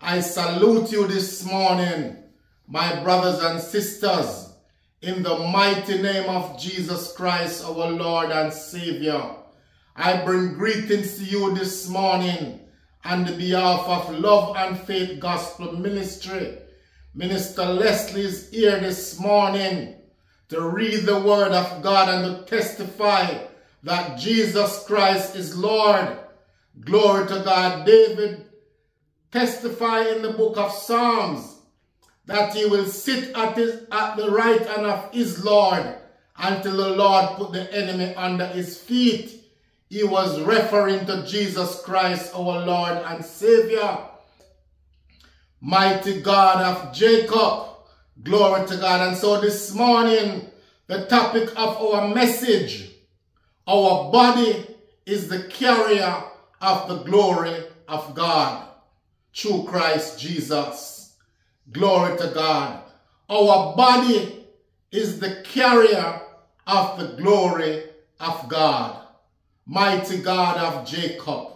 I salute you this morning, my brothers and sisters, in the mighty name of Jesus Christ, our Lord and Savior. I bring greetings to you this morning on the behalf of Love and Faith Gospel Ministry. Minister Leslie is here this morning to read the word of God and to testify that Jesus Christ is Lord. Glory to God. David testify in the book of Psalms that he will sit at, his, at the right hand of his Lord until the Lord put the enemy under his feet. He was referring to Jesus Christ, our Lord and Savior. Mighty God of Jacob. Glory to God. And so this morning, the topic of our message, our body is the carrier of the glory of God through Christ Jesus. Glory to God. Our body is the carrier of the glory of God. Mighty God of Jacob.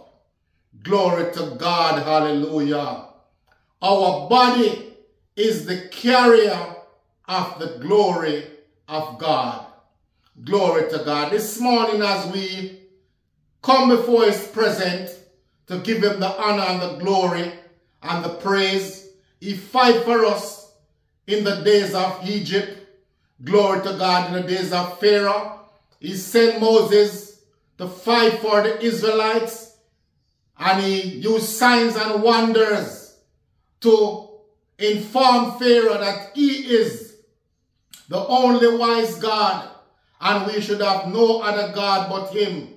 Glory to God. Hallelujah. Our body is the carrier of the glory of God. Glory to God. This morning as we come before his presence to give him the honor and the glory and the praise. He fight for us in the days of Egypt. Glory to God in the days of Pharaoh. He sent Moses to fight for the Israelites. And he used signs and wonders to inform Pharaoh that he is the only wise God. And we should have no other God but him.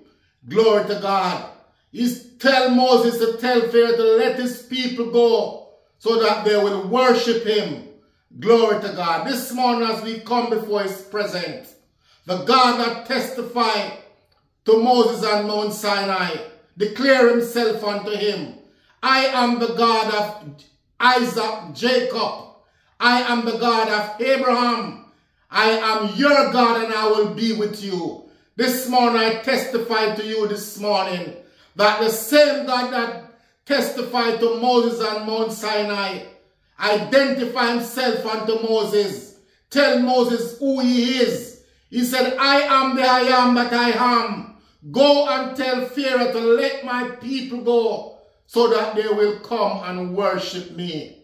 Glory to God. He's tell Moses to tell Pharaoh to let his people go so that they will worship him. Glory to God. This morning as we come before his presence, the God that testified to Moses on Mount Sinai, declare himself unto him. I am the God of Isaac, Jacob. I am the God of Abraham. I am your God and I will be with you. This morning I testify to you this morning that the same God that testified to Moses on Mount Sinai identify himself unto Moses. Tell Moses who he is. He said, I am the I am that I am. Go and tell Pharaoh to let my people go so that they will come and worship me.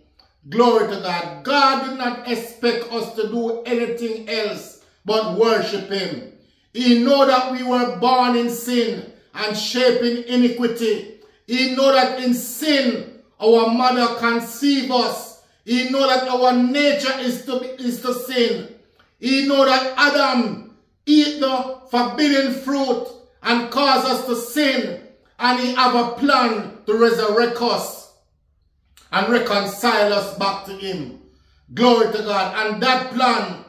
Glory to God. God did not expect us to do anything else but worship him. He know that we were born in sin and shaping iniquity. He know that in sin, our mother conceived us. He know that our nature is to, is to sin. He know that Adam eat the forbidden fruit and cause us to sin. And he have a plan to resurrect us and reconcile us back to him. Glory to God. And that plan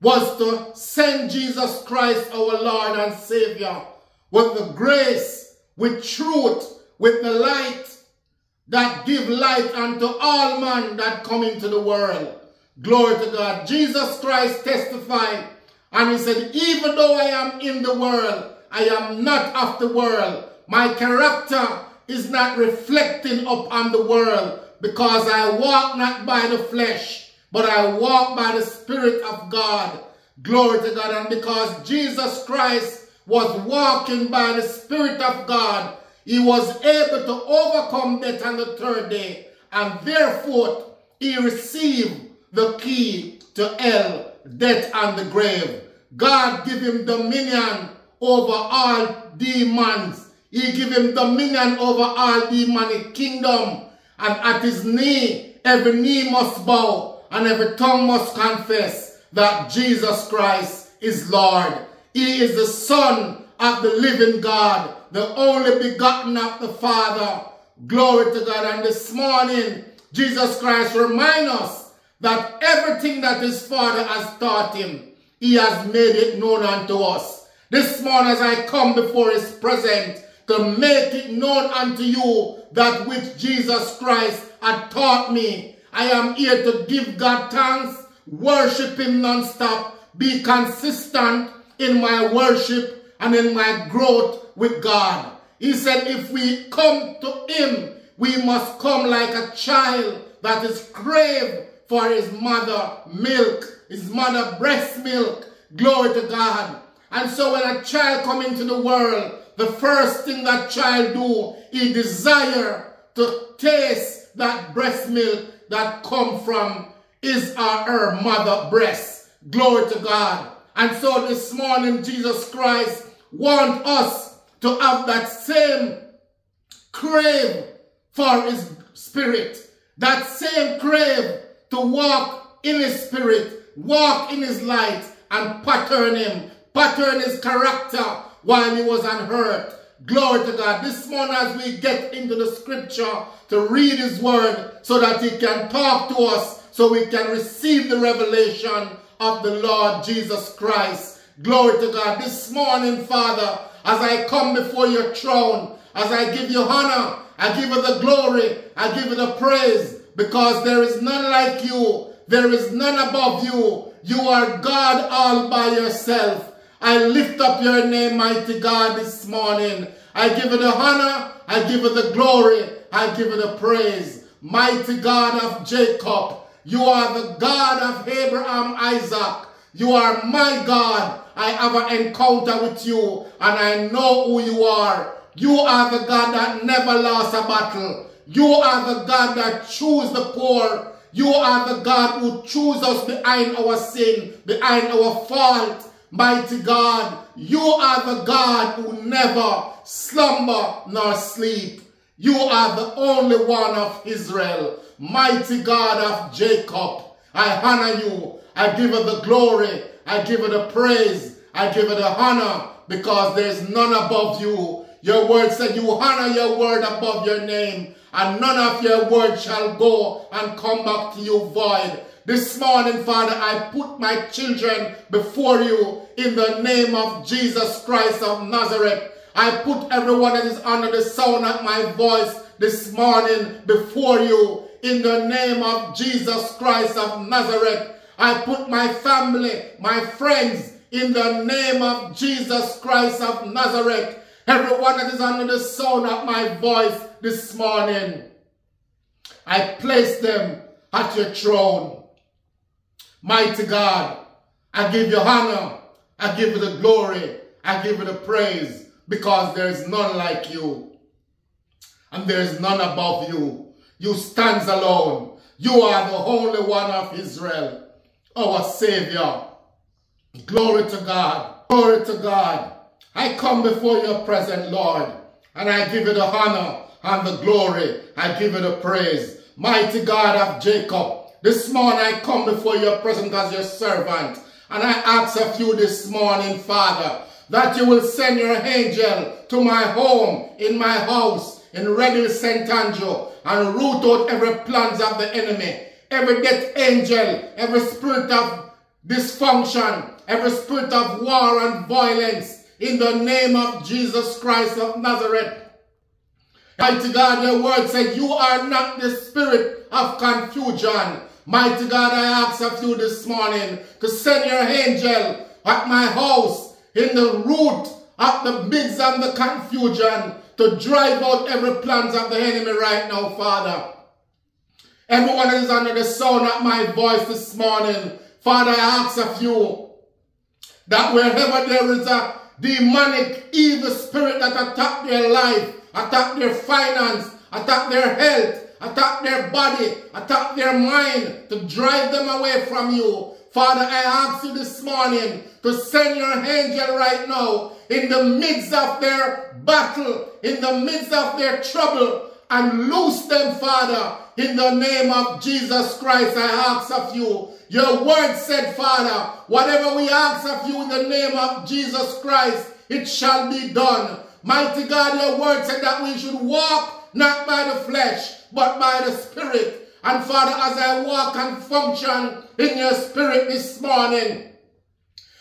was to send Jesus Christ, our Lord and Savior, with the grace, with truth, with the light that give light unto all men that come into the world. Glory to God. Jesus Christ testified and he said, even though I am in the world, I am not of the world. My character is not reflecting upon the world because I walk not by the flesh, but I walk by the Spirit of God. Glory to God. And because Jesus Christ was walking by the Spirit of God, he was able to overcome death on the third day. And therefore, he received the key to hell, death, and the grave. God give him dominion over all demons. He give him dominion over all demonic kingdom. And at his knee, every knee must bow and every tongue must confess that Jesus Christ is Lord. He is the Son of the living God, the only begotten of the Father. Glory to God. And this morning, Jesus Christ remind us that everything that his Father has taught him, he has made it known unto us. This morning as I come before his presence to make it known unto you that which Jesus Christ had taught me. I am here to give God thanks, worship him non-stop, be consistent in my worship and in my growth with God. He said, if we come to him we must come like a child that is craved for his mother milk, his mother breast milk. Glory to God. And so when a child come into the world, the first thing that child do, he desire to taste that breast milk that come from his or her mother breast. Glory to God. And so this morning, Jesus Christ want us to have that same crave for his spirit. That same crave to walk in his spirit, walk in his light, and pattern him, pattern his character while he was earth. Glory to God. This morning as we get into the scripture to read his word so that he can talk to us so we can receive the revelation of the Lord Jesus Christ. Glory to God. This morning, Father, as I come before your throne, as I give you honor, I give you the glory, I give you the praise, because there is none like you. There is none above you. You are God all by yourself. I lift up your name, mighty God, this morning. I give you the honor, I give you the glory, I give you the praise. Mighty God of Jacob, you are the God of Abraham, Isaac. You are my God. I have an encounter with you and I know who you are. You are the God that never lost a battle. You are the God that choose the poor. You are the God who choose us behind our sin, behind our fault. Mighty God, you are the God who never slumber nor sleep. You are the only one of Israel. Mighty God of Jacob, I honor you. I give you the glory. I give you the praise. I give you the honor because there's none above you. Your word said you honor your word above your name and none of your word shall go and come back to you void. This morning, Father, I put my children before you in the name of Jesus Christ of Nazareth. I put everyone that is under the sound of my voice this morning before you in the name of Jesus Christ of Nazareth. I put my family, my friends, in the name of Jesus Christ of Nazareth. Everyone that is under the sound of my voice this morning, I place them at your throne. Mighty God, I give you honor. I give you the glory. I give you the praise because there is none like you. And there is none above you. You stands alone. You are the Holy One of Israel, our Savior. Glory to God. Glory to God. I come before your present, Lord, and I give you the honor and the glory. I give you the praise. Mighty God of Jacob, this morning I come before your presence as your servant. And I ask of you this morning, Father, that you will send your angel to my home, in my house, in Reading St. Andrew, and root out every plans of the enemy. Every death angel, every spirit of dysfunction, every spirit of war and violence, in the name of Jesus Christ of Nazareth. Mighty God, your word said, you are not the spirit of confusion, Mighty God, I ask of you this morning to send your angel at my house in the root of the midst and the confusion to drive out every plans of the enemy right now, Father. Everyone that is under the sound of my voice this morning, Father, I ask of you that wherever there is a demonic evil spirit that attack their life, attack their finance, attack their health, attack their body, attack their mind, to drive them away from you. Father, I ask you this morning to send your angel right now in the midst of their battle, in the midst of their trouble, and loose them, Father, in the name of Jesus Christ, I ask of you. Your word said, Father, whatever we ask of you in the name of Jesus Christ, it shall be done. Mighty God, your word said that we should walk not by the flesh, but by the Spirit. And Father, as I walk and function in your Spirit this morning,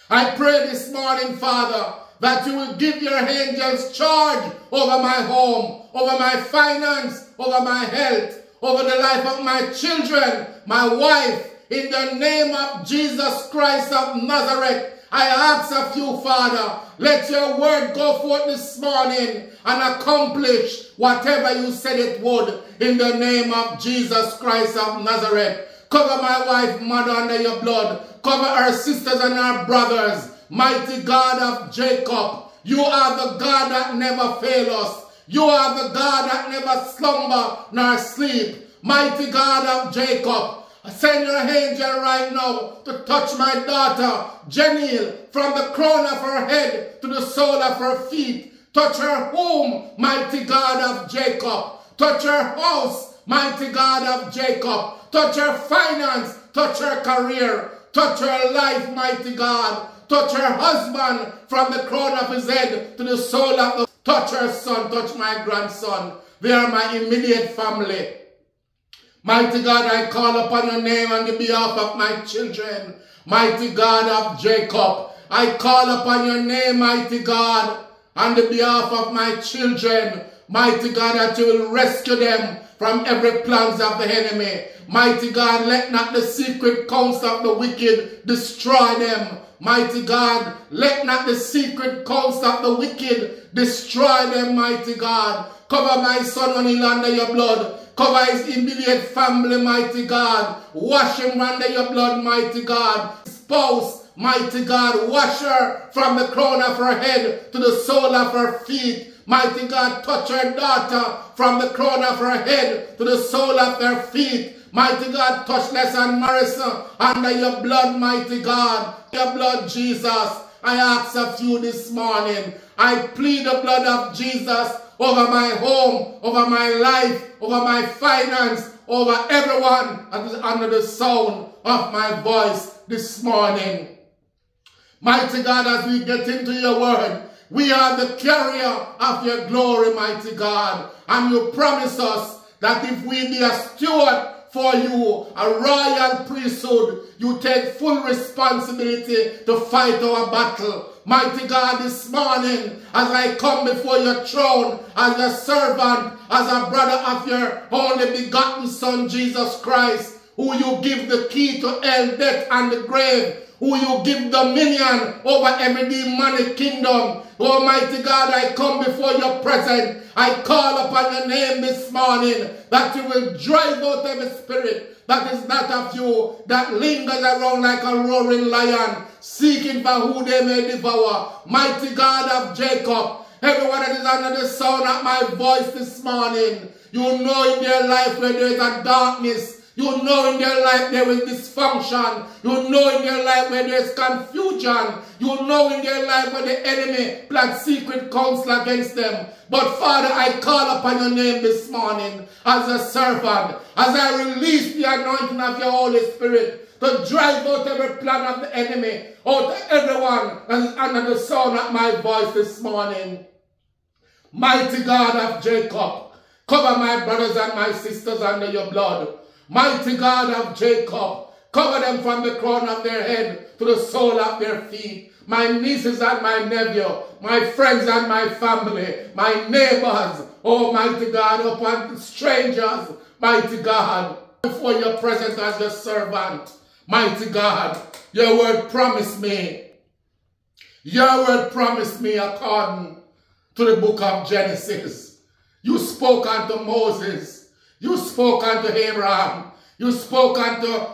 I pray this morning, Father, that you will give your angels charge over my home, over my finance, over my health, over the life of my children, my wife, in the name of Jesus Christ of Nazareth. I ask of you, Father, let your word go forth this morning and accomplish whatever you said it would in the name of Jesus Christ of Nazareth. Cover my wife, mother under your blood. Cover our sisters and our brothers. Mighty God of Jacob, you are the God that never fail us. You are the God that never slumber nor sleep. Mighty God of Jacob, send your angel right now to touch my daughter, Janelle, from the crown of her head to the sole of her feet. Touch her home, mighty God of Jacob. Touch her house, mighty God of Jacob. Touch her finance, touch her career, touch her life, mighty God. Touch her husband from the crown of his head to the sole of the... Touch her son, touch my grandson. They are my immediate family. Mighty God, I call upon your name on the behalf of my children. Mighty God of Jacob, I call upon your name, mighty God, on the behalf of my children. Mighty God, that you will rescue them from every plans of the enemy. Mighty God, let not the secret counsel of the wicked destroy them. Mighty God, let not the secret counsel of the wicked destroy them, mighty God. Cover my son he under your blood. Cover his immediate family, mighty God. Wash him under your blood, mighty God. Spouse, mighty God. Wash her from the crown of her head to the sole of her feet. Mighty God, touch her daughter from the crown of her head to the sole of her feet. Mighty God, touch Lesson Morrison under your blood, mighty God. Your blood, Jesus. I ask of you this morning. I plead the blood of Jesus over my home, over my life, over my finance, over everyone under the sound of my voice this morning. Mighty God, as we get into your word, we are the carrier of your glory, mighty God. And you promise us that if we be a steward for you, a royal priesthood, you take full responsibility to fight our battle. Mighty God, this morning, as I come before your throne, as a servant, as a brother of your only begotten Son, Jesus Christ, who you give the key to hell, death, and the grave, who you give dominion over every demonic kingdom. Almighty God, I come before your presence. I call upon your name this morning that you will drive out every spirit that is not of you, that lingers around like a roaring lion, seeking for who they may devour. Mighty God of Jacob, everyone that is under the sound of my voice this morning, you know in their life where there is a darkness, you know in their life there is dysfunction. You know in their life where there is confusion. You know in their life where the enemy plans secret counsel against them. But Father, I call upon your name this morning as a servant, as I release the anointing of your Holy Spirit to drive out every plan of the enemy, out everyone under the sound of my voice this morning. Mighty God of Jacob, cover my brothers and my sisters under your blood. Mighty God of Jacob, cover them from the crown of their head to the sole of their feet. My nieces and my nephew, my friends and my family, my neighbors, Almighty God, upon strangers, mighty God, before your presence as your servant, mighty God, your word promised me, your word promised me according to the book of Genesis. You spoke unto Moses you spoke unto Abraham. You spoke unto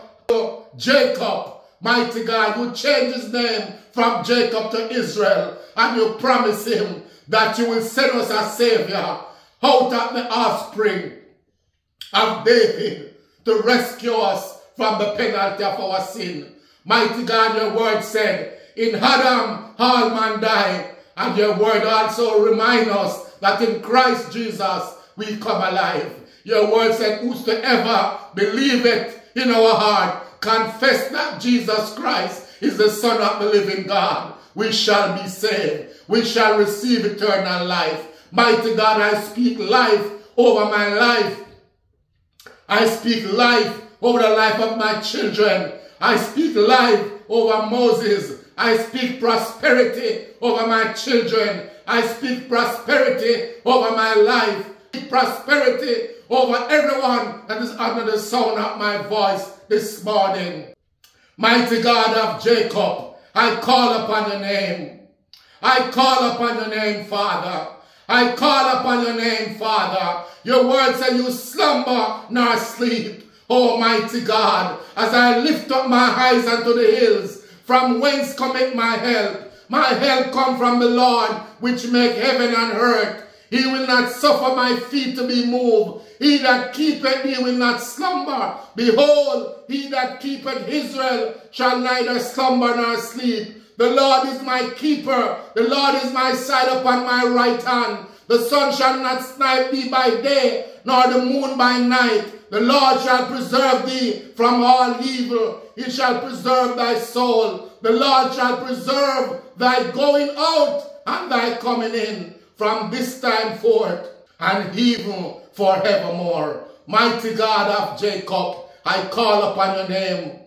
Jacob. Mighty God, you changed his name from Jacob to Israel. And you promise him that you will send us a Savior out of the offspring of David to rescue us from the penalty of our sin. Mighty God, your word said, in Adam all man died. And your word also remind us that in Christ Jesus we come alive. Your word said, whosoever believeth in our heart, confess that Jesus Christ is the Son of the living God, we shall be saved. We shall receive eternal life. Mighty God, I speak life over my life. I speak life over the life of my children. I speak life over Moses. I speak prosperity over my children. I speak prosperity over my life. Prosperity over everyone that is under the sound of my voice this morning. Mighty God of Jacob, I call upon your name. I call upon your name, Father. I call upon your name, Father. Your word said you slumber nor sleep. Almighty God, as I lift up my eyes unto the hills, from whence cometh my help? My help come from the Lord, which make heaven and earth. He will not suffer my feet to be moved. He that keepeth me will not slumber. Behold, he that keepeth Israel shall neither slumber nor sleep. The Lord is my keeper. The Lord is my side upon my right hand. The sun shall not smite thee by day, nor the moon by night. The Lord shall preserve thee from all evil. He shall preserve thy soul. The Lord shall preserve thy going out and thy coming in from this time forth and even forevermore. Mighty God of Jacob, I call upon your name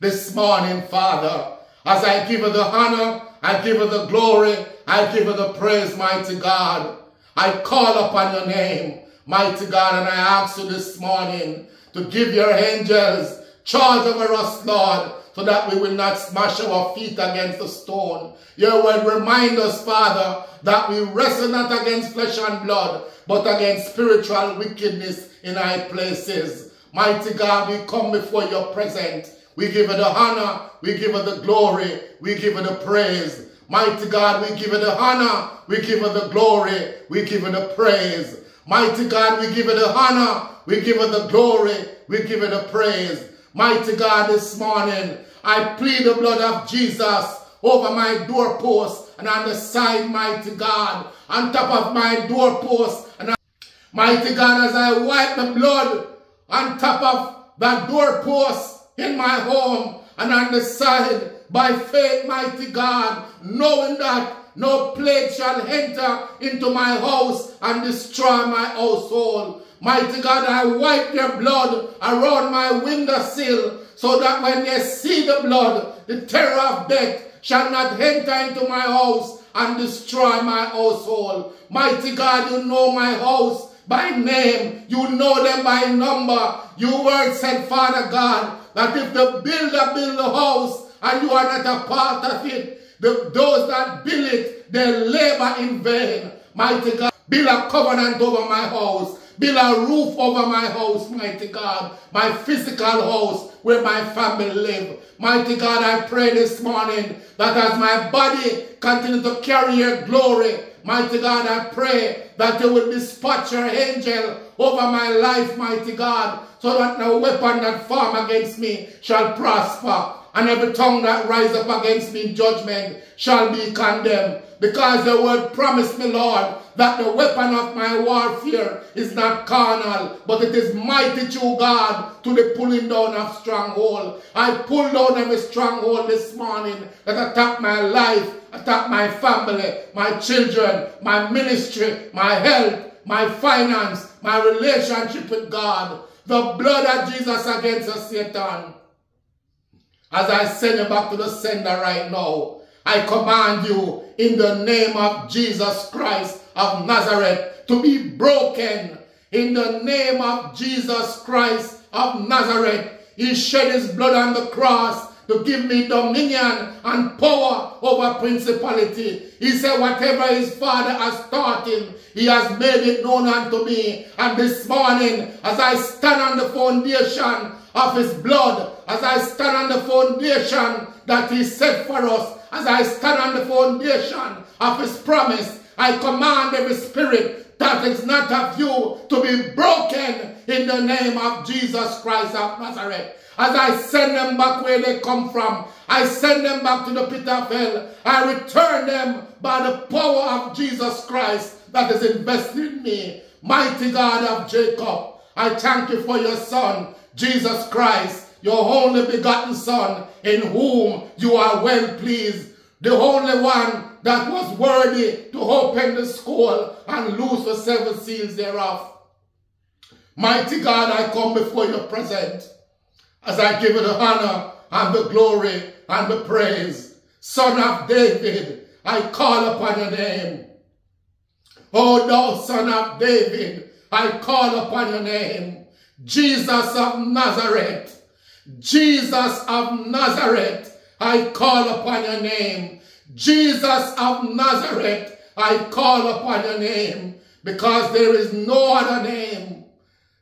this morning, Father. As I give you the honor, I give you the glory, I give you the praise, mighty God. I call upon your name, mighty God, and I ask you this morning to give your angels charge over us, Lord, so that we will not smash our feet against the stone. Your word remind us, Father, that we wrestle not against flesh and blood, but against spiritual wickedness in high places. Mighty God, we come before your presence. We give you the honor, we give you the glory, we give you the praise. Mighty God, we give you the honor, we give you the glory, we give you the praise. Mighty God, we give you the honor, we give you the glory, we give you the praise. Mighty God, this morning, I plead the blood of Jesus over my doorpost and on the side, mighty God, on top of my doorpost. And I, mighty God, as I wipe the blood on top of that doorpost in my home and on the side, by faith, mighty God, knowing that no plague shall enter into my house and destroy my household. Mighty God, I wipe their blood around my windowsill so that when they see the blood, the terror of death shall not enter into my house and destroy my household. Mighty God, you know my house by name. You know them by number. Your word said, Father God, that if the builder build the house and you are not a part of it, the, those that build it, they labor in vain. Mighty God, build a covenant over my house. Build a roof over my house, mighty God. My physical house where my family live. Mighty God, I pray this morning that as my body continue to carry your glory, mighty God, I pray that you will dispatch your angel over my life, mighty God, so that no weapon that form against me shall prosper and every tongue that rise up against me in judgment shall be condemned. Because the word promised me, Lord, that the weapon of my warfare is not carnal, but it is mighty to God to the pulling down of stronghold. I pull down every stronghold this morning that attacked my life, attacked my family, my children, my ministry, my health, my finance, my relationship with God. The blood of Jesus against us, Satan. As I send you back to the sender right now, I command you in the name of Jesus Christ of Nazareth to be broken. In the name of Jesus Christ of Nazareth, he shed his blood on the cross to give me dominion and power over principality. He said, whatever his father has taught him, he has made it known unto me. And this morning, as I stand on the foundation of his blood, as I stand on the foundation that he set for us, as I stand on the foundation of his promise, I command every spirit that is not of you to be broken in the name of Jesus Christ of Nazareth. As I send them back where they come from, I send them back to the pit of hell. I return them by the power of Jesus Christ that is invested in me. Mighty God of Jacob, I thank you for your son, Jesus Christ, your only begotten Son, in whom you are well pleased, the only one that was worthy to open the scroll and loose the seven seals thereof. Mighty God, I come before your presence as I give you the honor and the glory and the praise. Son of David, I call upon your name. Oh, thou son of David, I call upon your name. Jesus of Nazareth, Jesus of Nazareth, I call upon your name. Jesus of Nazareth, I call upon your name because there is no other name.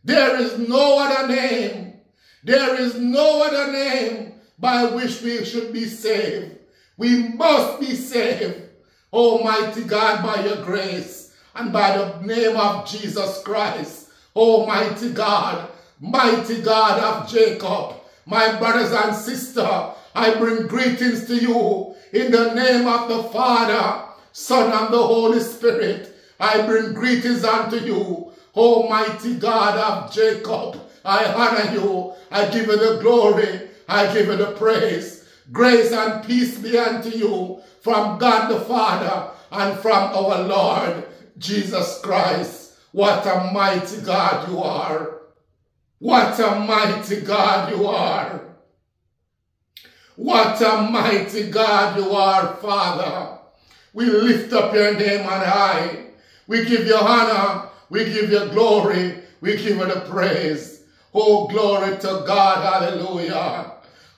There is no other name. There is no other name by which we should be saved. We must be saved. Almighty God, by your grace and by the name of Jesus Christ. Almighty God, mighty God of Jacob, my brothers and sisters, I bring greetings to you in the name of the Father, Son, and the Holy Spirit. I bring greetings unto you, Almighty God of Jacob. I honor you. I give you the glory. I give you the praise. Grace and peace be unto you from God the Father and from our Lord Jesus Christ. What a mighty God you are. What a mighty God you are. What a mighty God you are, Father. We lift up your name on high. We give you honor. We give you glory. We give you the praise. Oh, glory to God. Hallelujah.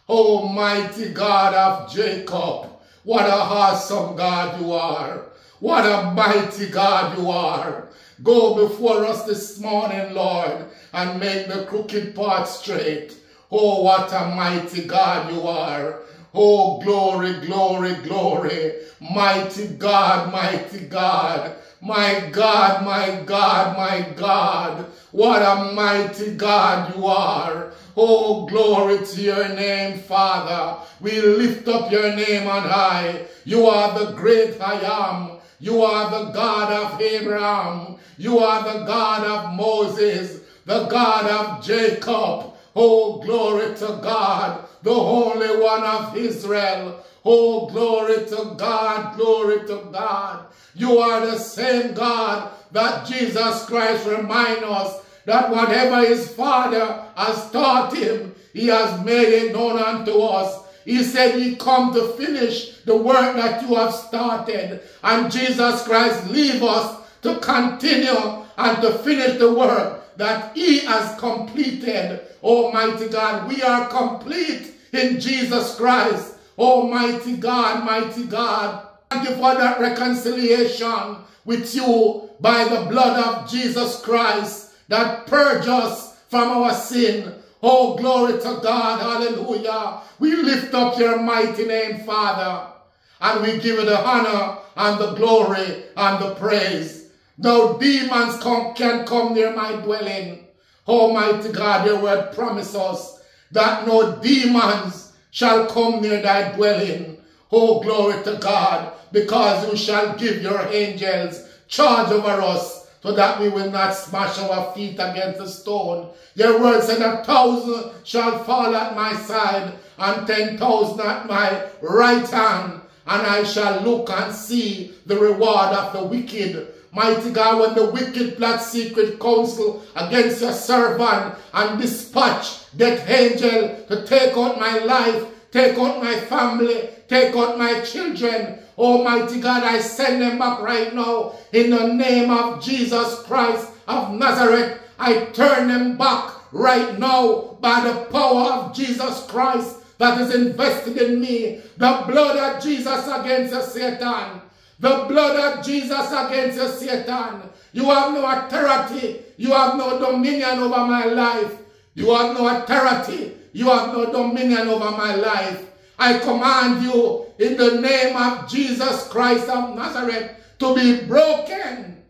Oh, Almighty God of Jacob. What a awesome God you are. What a mighty God you are. Go before us this morning, Lord, and make the crooked path straight. Oh, what a mighty God you are. Oh, glory, glory, glory. Mighty God, mighty God. My God, my God, my God. What a mighty God you are. Oh, glory to your name, Father. We lift up your name on high. You are the great I am. You are the God of Abraham. You are the God of Moses, the God of Jacob. Oh, glory to God, the Holy One of Israel. Oh, glory to God, glory to God. You are the same God that Jesus Christ remind us that whatever his Father has taught him, he has made it known unto us. He said he come to finish the work that you have started. And Jesus Christ leave us to continue and to finish the work that he has completed. Almighty God, we are complete in Jesus Christ. Almighty God, mighty God, thank you for that reconciliation with you by the blood of Jesus Christ that purge us from our sin. Oh, glory to God. Hallelujah. We lift up your mighty name, Father, and we give you the honor and the glory and the praise. No demons come, can come near my dwelling. Almighty God, your word promises us that no demons shall come near thy dwelling. Oh, glory to God, because you shall give your angels charge over us so that we will not smash our feet against the stone. Your word said a thousand shall fall at my side and ten thousand at my right hand, and I shall look and see the reward of the wicked. Mighty God, when the wicked plot secret counsel against your servant and dispatch that angel to take out my life, take out my family, take out my children, Almighty God, I send them back right now in the name of Jesus Christ of Nazareth. I turn them back right now by the power of Jesus Christ that is invested in me. The blood of Jesus against Satan. The blood of Jesus against the Satan. You have no authority. You have no dominion over my life. You have no authority. You have no dominion over my life. I command you in the name of Jesus Christ of Nazareth to be broken.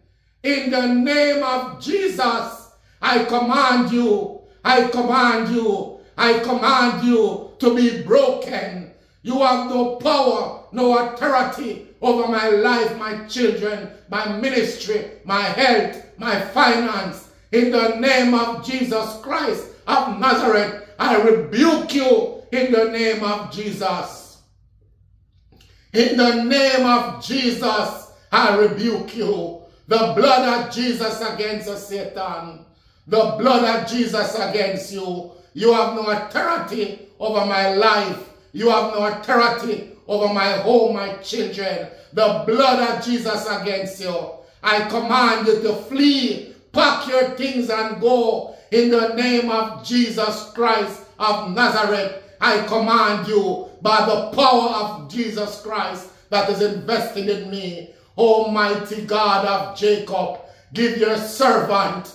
In the name of Jesus, I command you, I command you, I command you to be broken. You have no power, no authority over my life, my children, my ministry, my health, my finance. In the name of Jesus Christ of Nazareth, I rebuke you in the name of Jesus. In the name of Jesus, I rebuke you. The blood of Jesus against Satan. The blood of Jesus against you. You have no authority over my life. You have no authority over my home, my children. The blood of Jesus against you. I command you to flee. Pack your things and go in the name of Jesus Christ of Nazareth. I command you by the power of Jesus Christ that is invested in me. Almighty God of Jacob, give your servant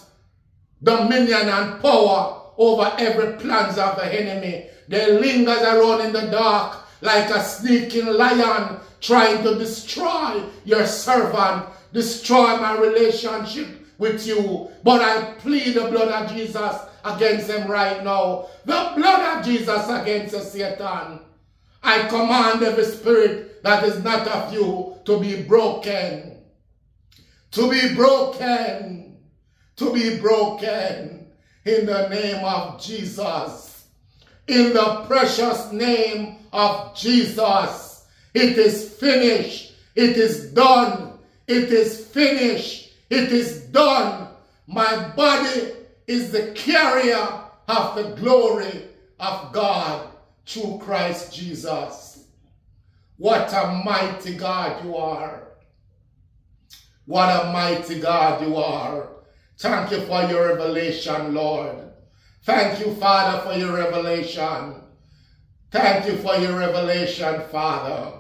dominion and power over every plans of the enemy. They lingers around in the dark like a sneaking lion trying to destroy your servant, destroy my relationship with you. But I plead the blood of Jesus against them right now. The blood of Jesus against Satan. I command every spirit that is not of you to be broken. To be broken. To be broken. In the name of Jesus. In the precious name of Jesus. It is finished. It is done. It is finished. It is done. My body is the carrier of the glory of God through Christ Jesus. What a mighty God you are. What a mighty God you are. Thank you for your revelation, Lord. Thank you, Father, for your revelation. Thank you for your revelation, Father.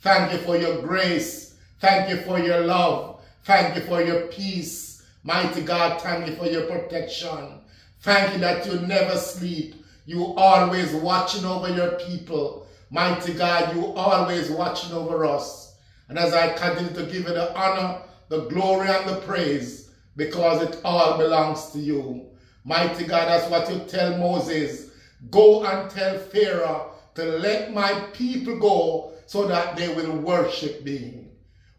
Thank you for your grace. Thank you for your love. Thank you for your peace. Mighty God, thank you for your protection. Thank you that you never sleep. You always watching over your people. Mighty God, you always watching over us. And as I continue to give you the honor, the glory, and the praise, because it all belongs to you. Mighty God, that's what you tell Moses. Go and tell Pharaoh to let my people go so that they will worship me.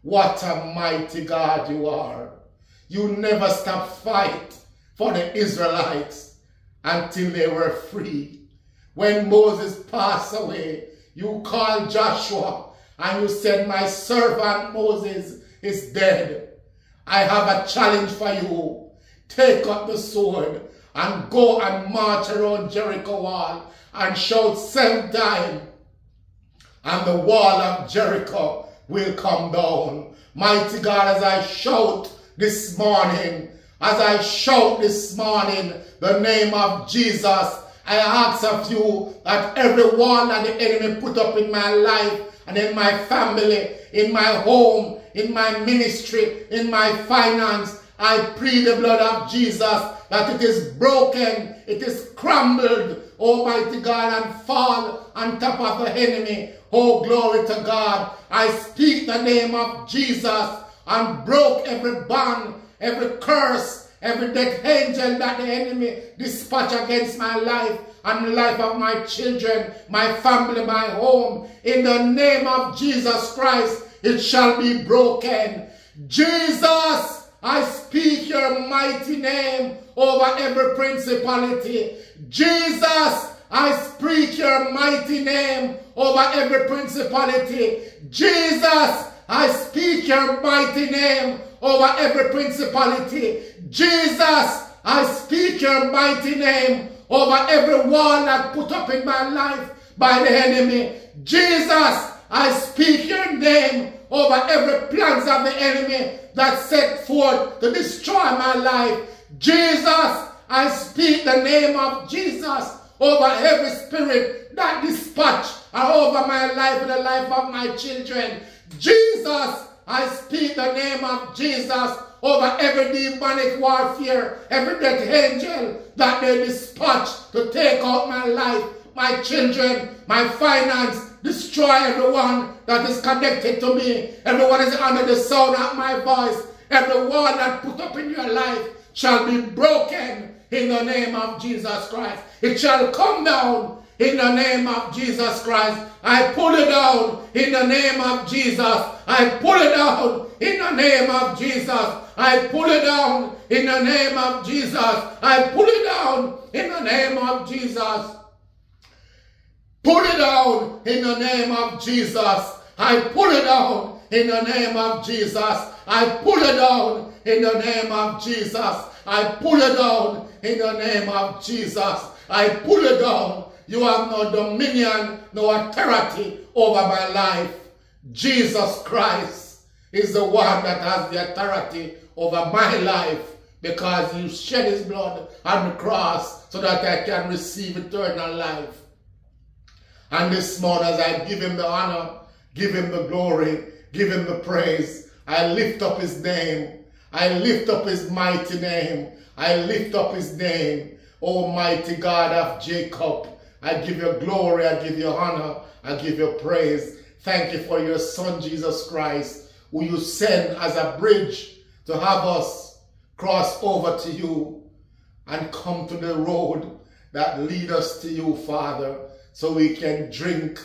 What a mighty God you are. You never stop fight for the Israelites until they were free. When Moses passed away, you called Joshua and you said, my servant Moses is dead. I have a challenge for you. Take up the sword and go and march around Jericho wall and shout seven times and the wall of Jericho will come down. Mighty God, as I shout this morning, as I shout this morning the name of Jesus, I ask of you that every wall that the enemy put up in my life and in my family, in my home, in my ministry, in my finance, I plead the blood of Jesus that it is broken, it is crumbled, Almighty God, and fall on top of the enemy. Oh, glory to God. I speak the name of Jesus and broke every bond, every curse, every death angel that the enemy dispatch against my life and the life of my children, my family, my home. In the name of Jesus Christ, it shall be broken. Jesus, I speak your mighty name over every principality. Jesus, I speak your mighty name over every principality. Jesus, I speak your mighty name over every principality. Jesus, I speak your mighty name over every wall that put up in my life by the enemy. Jesus, I speak your name over every plans of the enemy that set forth to destroy my life. Jesus, I speak the name of Jesus over every spirit that dispatch over my life and the life of my children. Jesus, I speak the name of Jesus over every demonic warfare, every death angel that they dispatch to take out my life, my children, my finance, destroy everyone that is connected to me. Everyone is under the sound of my voice. Every wall that put up in your life shall be broken in the name of Jesus Christ. It shall come down in the name of Jesus Christ. I pull it down in the name of Jesus. I pull it down in the name of Jesus. I pull it down in the name of Jesus. I pull it down in the name of Jesus. Pull it down in the name of Jesus. I put it down in the name of Jesus. I put it down in the name of Jesus. I put it down in the name of Jesus. I put it down. You have no dominion, no authority over my life. Jesus Christ is the one that has the authority over my life because you shed his blood on the cross so that I can receive eternal life. And this morning as I give him the honor, Give him the glory. Give him the praise. I lift up his name. I lift up his mighty name. I lift up his name. Almighty God of Jacob. I give you glory. I give you honor. I give you praise. Thank you for your son, Jesus Christ, who you send as a bridge to have us cross over to you and come to the road that lead us to you, Father, so we can drink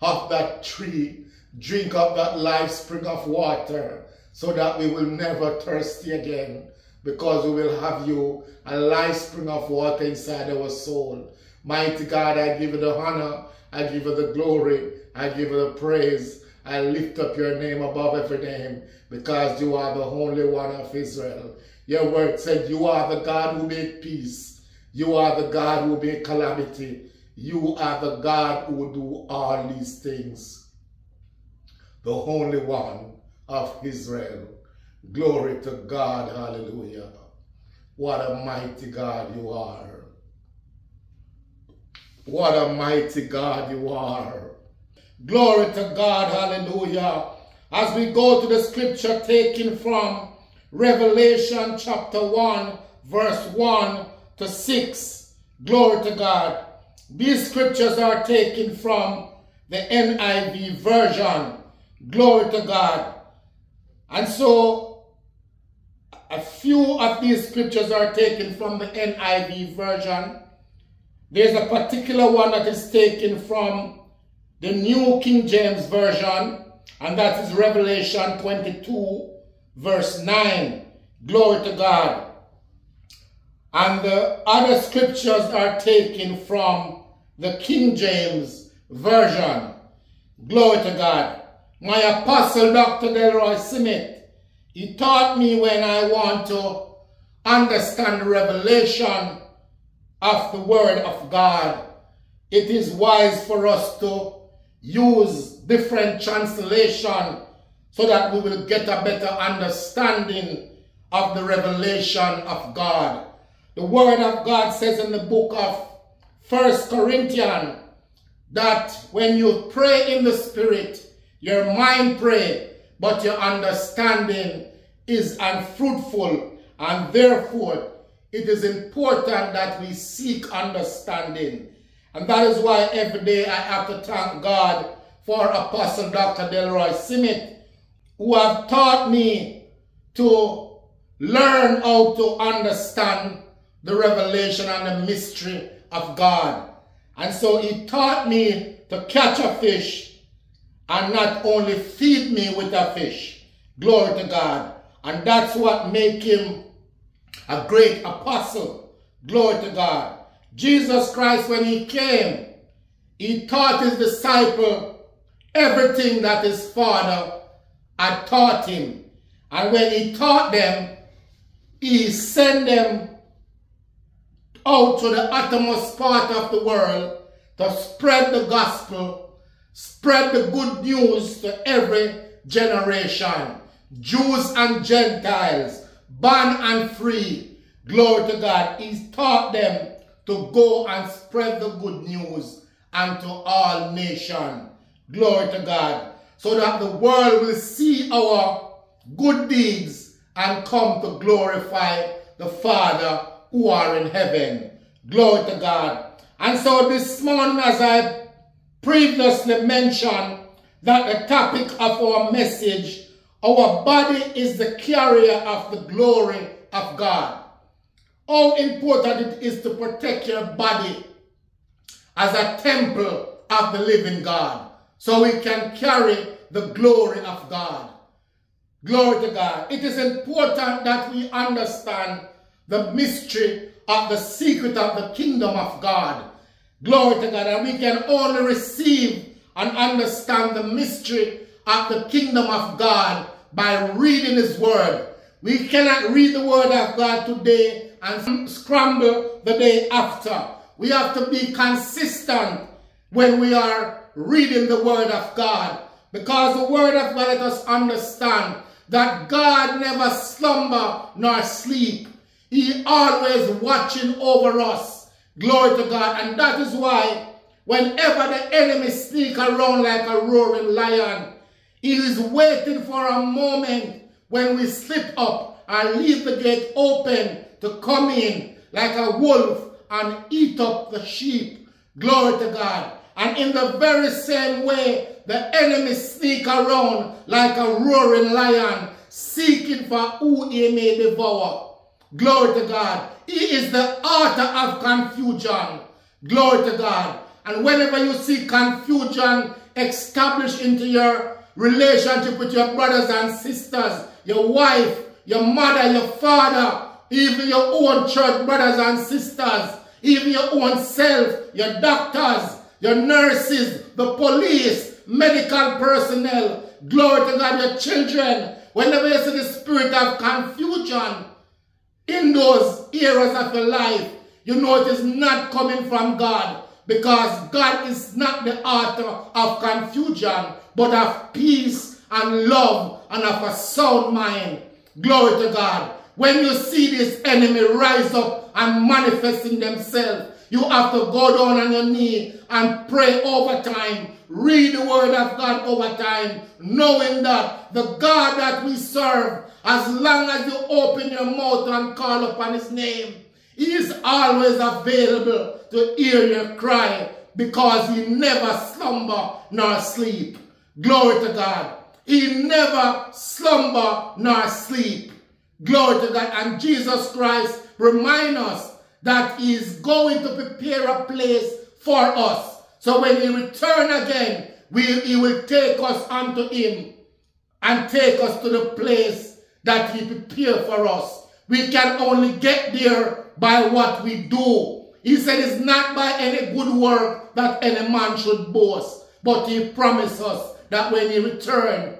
of that tree, drink of that life spring of water, so that we will never thirsty again, because we will have you, a life spring of water inside our soul. Mighty God, I give you the honor, I give you the glory, I give you the praise. I lift up your name above every name, because you are the only one of Israel. Your word said you are the God who made peace. You are the God who made calamity. You are the God who do all these things. The Holy One of Israel. Glory to God. Hallelujah. What a mighty God you are. What a mighty God you are. Glory to God. Hallelujah. As we go to the scripture taken from Revelation chapter 1, verse 1 to 6. Glory to God. These scriptures are taken from the NIV version. Glory to God. And so, a few of these scriptures are taken from the NIV version. There's a particular one that is taken from the New King James Version, and that is Revelation 22, verse 9. Glory to God. And the other scriptures are taken from the King James Version. Glory to God. My apostle, Dr. Delroy Smith, he taught me when I want to understand the revelation of the Word of God, it is wise for us to use different translation so that we will get a better understanding of the revelation of God. The word of God says in the book of First Corinthians that when you pray in the spirit, your mind pray, but your understanding is unfruitful and therefore it is important that we seek understanding. And that is why every day I have to thank God for Apostle Dr. Delroy Smith who have taught me to learn how to understand the revelation and the mystery of God. And so he taught me to catch a fish and not only feed me with a fish. Glory to God. And that's what made him a great apostle. Glory to God. Jesus Christ, when he came, he taught his disciple everything that his father had taught him. And when he taught them, he sent them out to the uttermost part of the world to spread the gospel, spread the good news to every generation. Jews and Gentiles, born and free. Glory to God. He taught them to go and spread the good news unto all nations. Glory to God so that the world will see our good deeds and come to glorify the Father who are in heaven. Glory to God. And so this morning, as I previously mentioned, that the topic of our message, our body is the carrier of the glory of God. How important it is to protect your body as a temple of the living God so we can carry the glory of God. Glory to God. It is important that we understand the mystery of the secret of the kingdom of God. Glory to God. And we can only receive and understand the mystery of the kingdom of God by reading his word. We cannot read the word of God today and scramble the day after. We have to be consistent when we are reading the word of God. Because the word of God let us understand that God never slumber nor sleep. He always watching over us. Glory to God. And that is why whenever the enemy sneak around like a roaring lion, He is waiting for a moment when we slip up and leave the gate open to come in like a wolf and eat up the sheep. Glory to God. And in the very same way, the enemy sneak around like a roaring lion, seeking for who he may devour. Glory to God. He is the author of confusion. Glory to God. And whenever you see confusion established into your relationship with your brothers and sisters, your wife, your mother, your father, even your own church brothers and sisters, even your own self, your doctors, your nurses, the police, medical personnel, glory to God, your children, whenever you see the spirit of confusion in those areas of your life, you know it is not coming from God because God is not the author of confusion, but of peace and love and of a sound mind. Glory to God. When you see this enemy rise up and manifesting themselves, you have to go down on your knee and pray over time. Read the word of God over time, knowing that the God that we serve, as long as you open your mouth and call upon his name, he is always available to hear your cry because he never slumber nor sleep. Glory to God. He never slumber nor sleep. Glory to God. And Jesus Christ remind us that he is going to prepare a place for us. So when he return again, we, he will take us unto him and take us to the place that he prepared for us. We can only get there by what we do. He said it's not by any good work that any man should boast, but he promised us that when he return,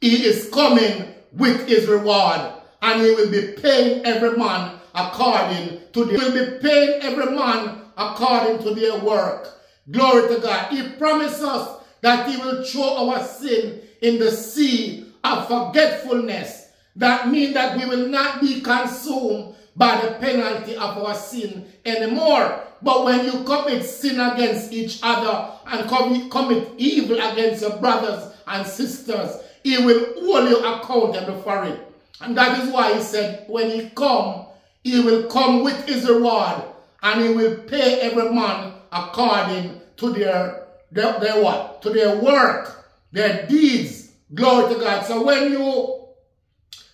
he is coming with his reward and he will be paying every man according to the, he will be paying every man according to their work. Glory to God. He promised us that he will throw our sin in the sea of forgetfulness. That means that we will not be consumed by the penalty of our sin anymore. But when you commit sin against each other and commit evil against your brothers and sisters, he will hold you accountable for it. And that is why he said, when he come, he will come with his reward and he will pay every man according to their, their, their what? To their work, their deeds. Glory to God. So when you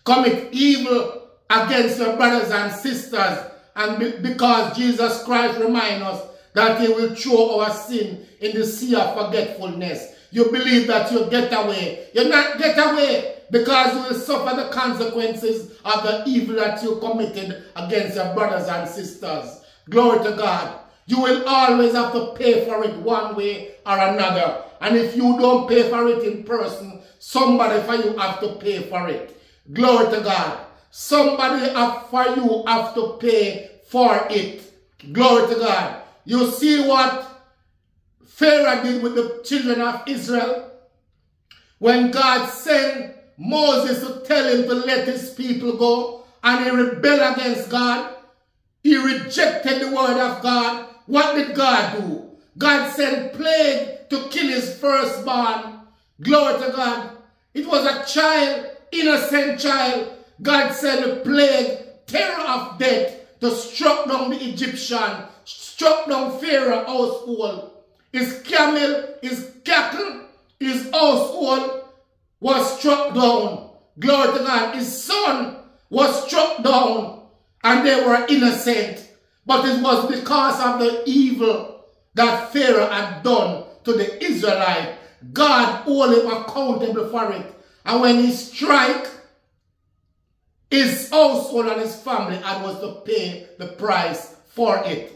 commit evil against your brothers and sisters, and because Jesus Christ reminds us that he will throw our sin in the sea of forgetfulness, you believe that you'll get away. You'll not get away because you will suffer the consequences of the evil that you committed against your brothers and sisters. Glory to God. You will always have to pay for it one way or another. And if you don't pay for it in person, somebody for you have to pay for it. Glory to God. Somebody for you have to pay for it. Glory to God. You see what Pharaoh did with the children of Israel? When God sent Moses to tell him to let his people go and he rebelled against God. He rejected the word of God. What did God do? God sent plague to kill his firstborn. Glory to God. It was a child, innocent child. God sent a plague, terror of death to struck down the Egyptian, struck down Pharaoh household. His camel, his cattle, his household, was struck down. Glory to God. His son was struck down and they were innocent. But it was because of the evil that Pharaoh had done to the Israelite. God hold him accountable for it. And when he strike, his household and his family and was to pay the price for it.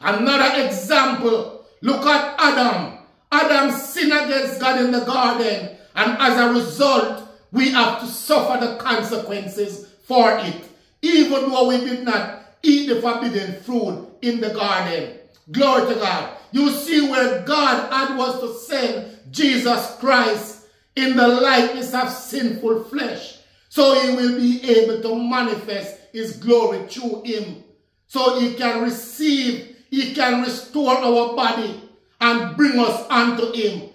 Another example, look at Adam. Adam sinned against God in the garden and as a result, we have to suffer the consequences for it. Even though we did not eat the forbidden fruit in the garden. Glory to God. You see where God had was to send Jesus Christ in the likeness of sinful flesh. So he will be able to manifest his glory through him. So he can receive, he can restore our body and bring us unto him.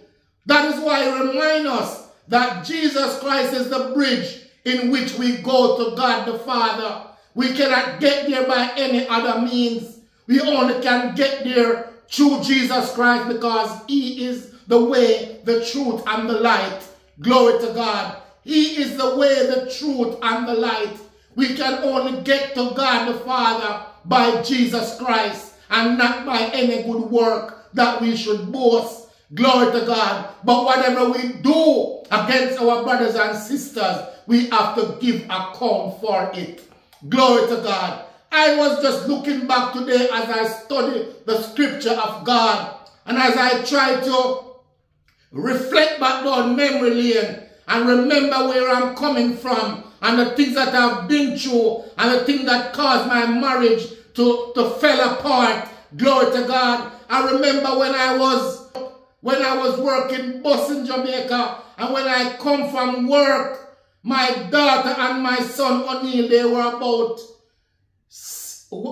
That is why he reminds us that Jesus Christ is the bridge in which we go to God the Father. We cannot get there by any other means. We only can get there through Jesus Christ because he is the way, the truth, and the light. Glory to God. He is the way, the truth, and the light. We can only get to God the Father by Jesus Christ and not by any good work that we should boast. Glory to God. But whatever we do against our brothers and sisters, we have to give account for it. Glory to God. I was just looking back today as I studied the scripture of God and as I try to reflect back on memory lane and remember where I'm coming from and the things that I've been through and the things that caused my marriage to, to fell apart. Glory to God. I remember when I was when I was working bus in Jamaica and when I come from work, my daughter and my son O'Neill, they were about,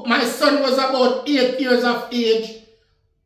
my son was about eight years of age,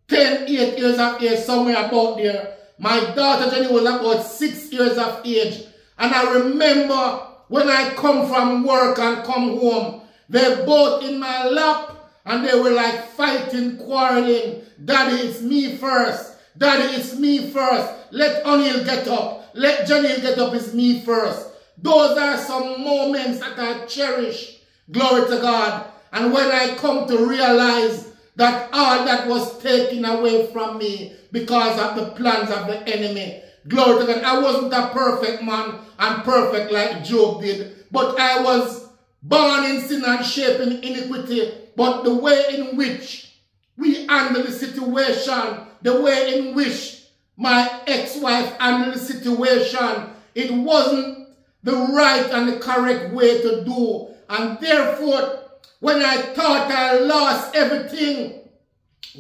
10, eight years of age, somewhere about there. My daughter Jenny was about six years of age. And I remember when I come from work and come home, they're both in my lap and they were like fighting, quarreling. Daddy, it's me first. Daddy, it's me first. Let O'Neill get up. Let Janelle get up. It's me first. Those are some moments that I cherish. Glory to God. And when I come to realize that all that was taken away from me because of the plans of the enemy. Glory to God. I wasn't a perfect man and perfect like Job did. But I was born in sin and shaped in iniquity. But the way in which we handle the situation, the way in which my ex-wife handled the situation, it wasn't the right and the correct way to do. And therefore, when I thought I lost everything,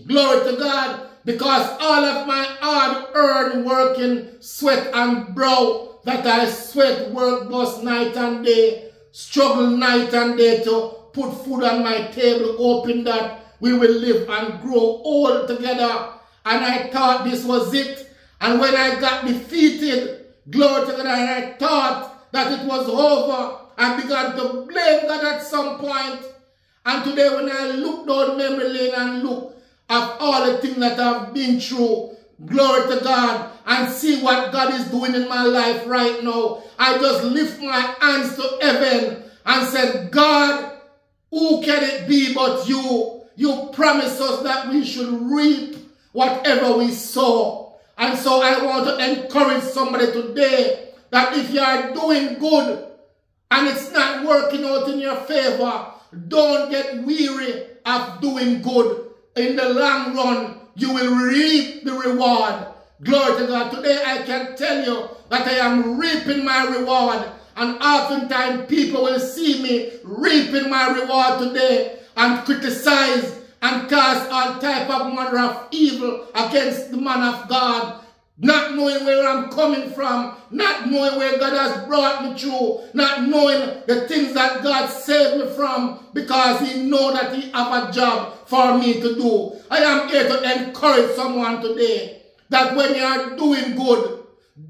glory to God, because all of my hard-earned working sweat and brow that I sweat, work, bust night and day, struggle night and day to put food on my table, hoping that we will live and grow old together. And I thought this was it. And when I got defeated, glory to God, and I thought that it was over, I began to blame God at some point. And today when I look down memory lane and look at all the things that I've been through, glory to God, and see what God is doing in my life right now, I just lift my hands to heaven and said, God, who can it be but you? You promised us that we should reap whatever we sow. And so I want to encourage somebody today that if you are doing good and it's not working out in your favor, don't get weary of doing good. In the long run, you will reap the reward. Glory to God. Today I can tell you that I am reaping my reward and oftentimes people will see me reaping my reward today and criticize and cast all type of manner of evil against the man of God. Not knowing where I'm coming from, not knowing where God has brought me through, not knowing the things that God saved me from because he know that he have a job for me to do. I am here to encourage someone today that when you are doing good,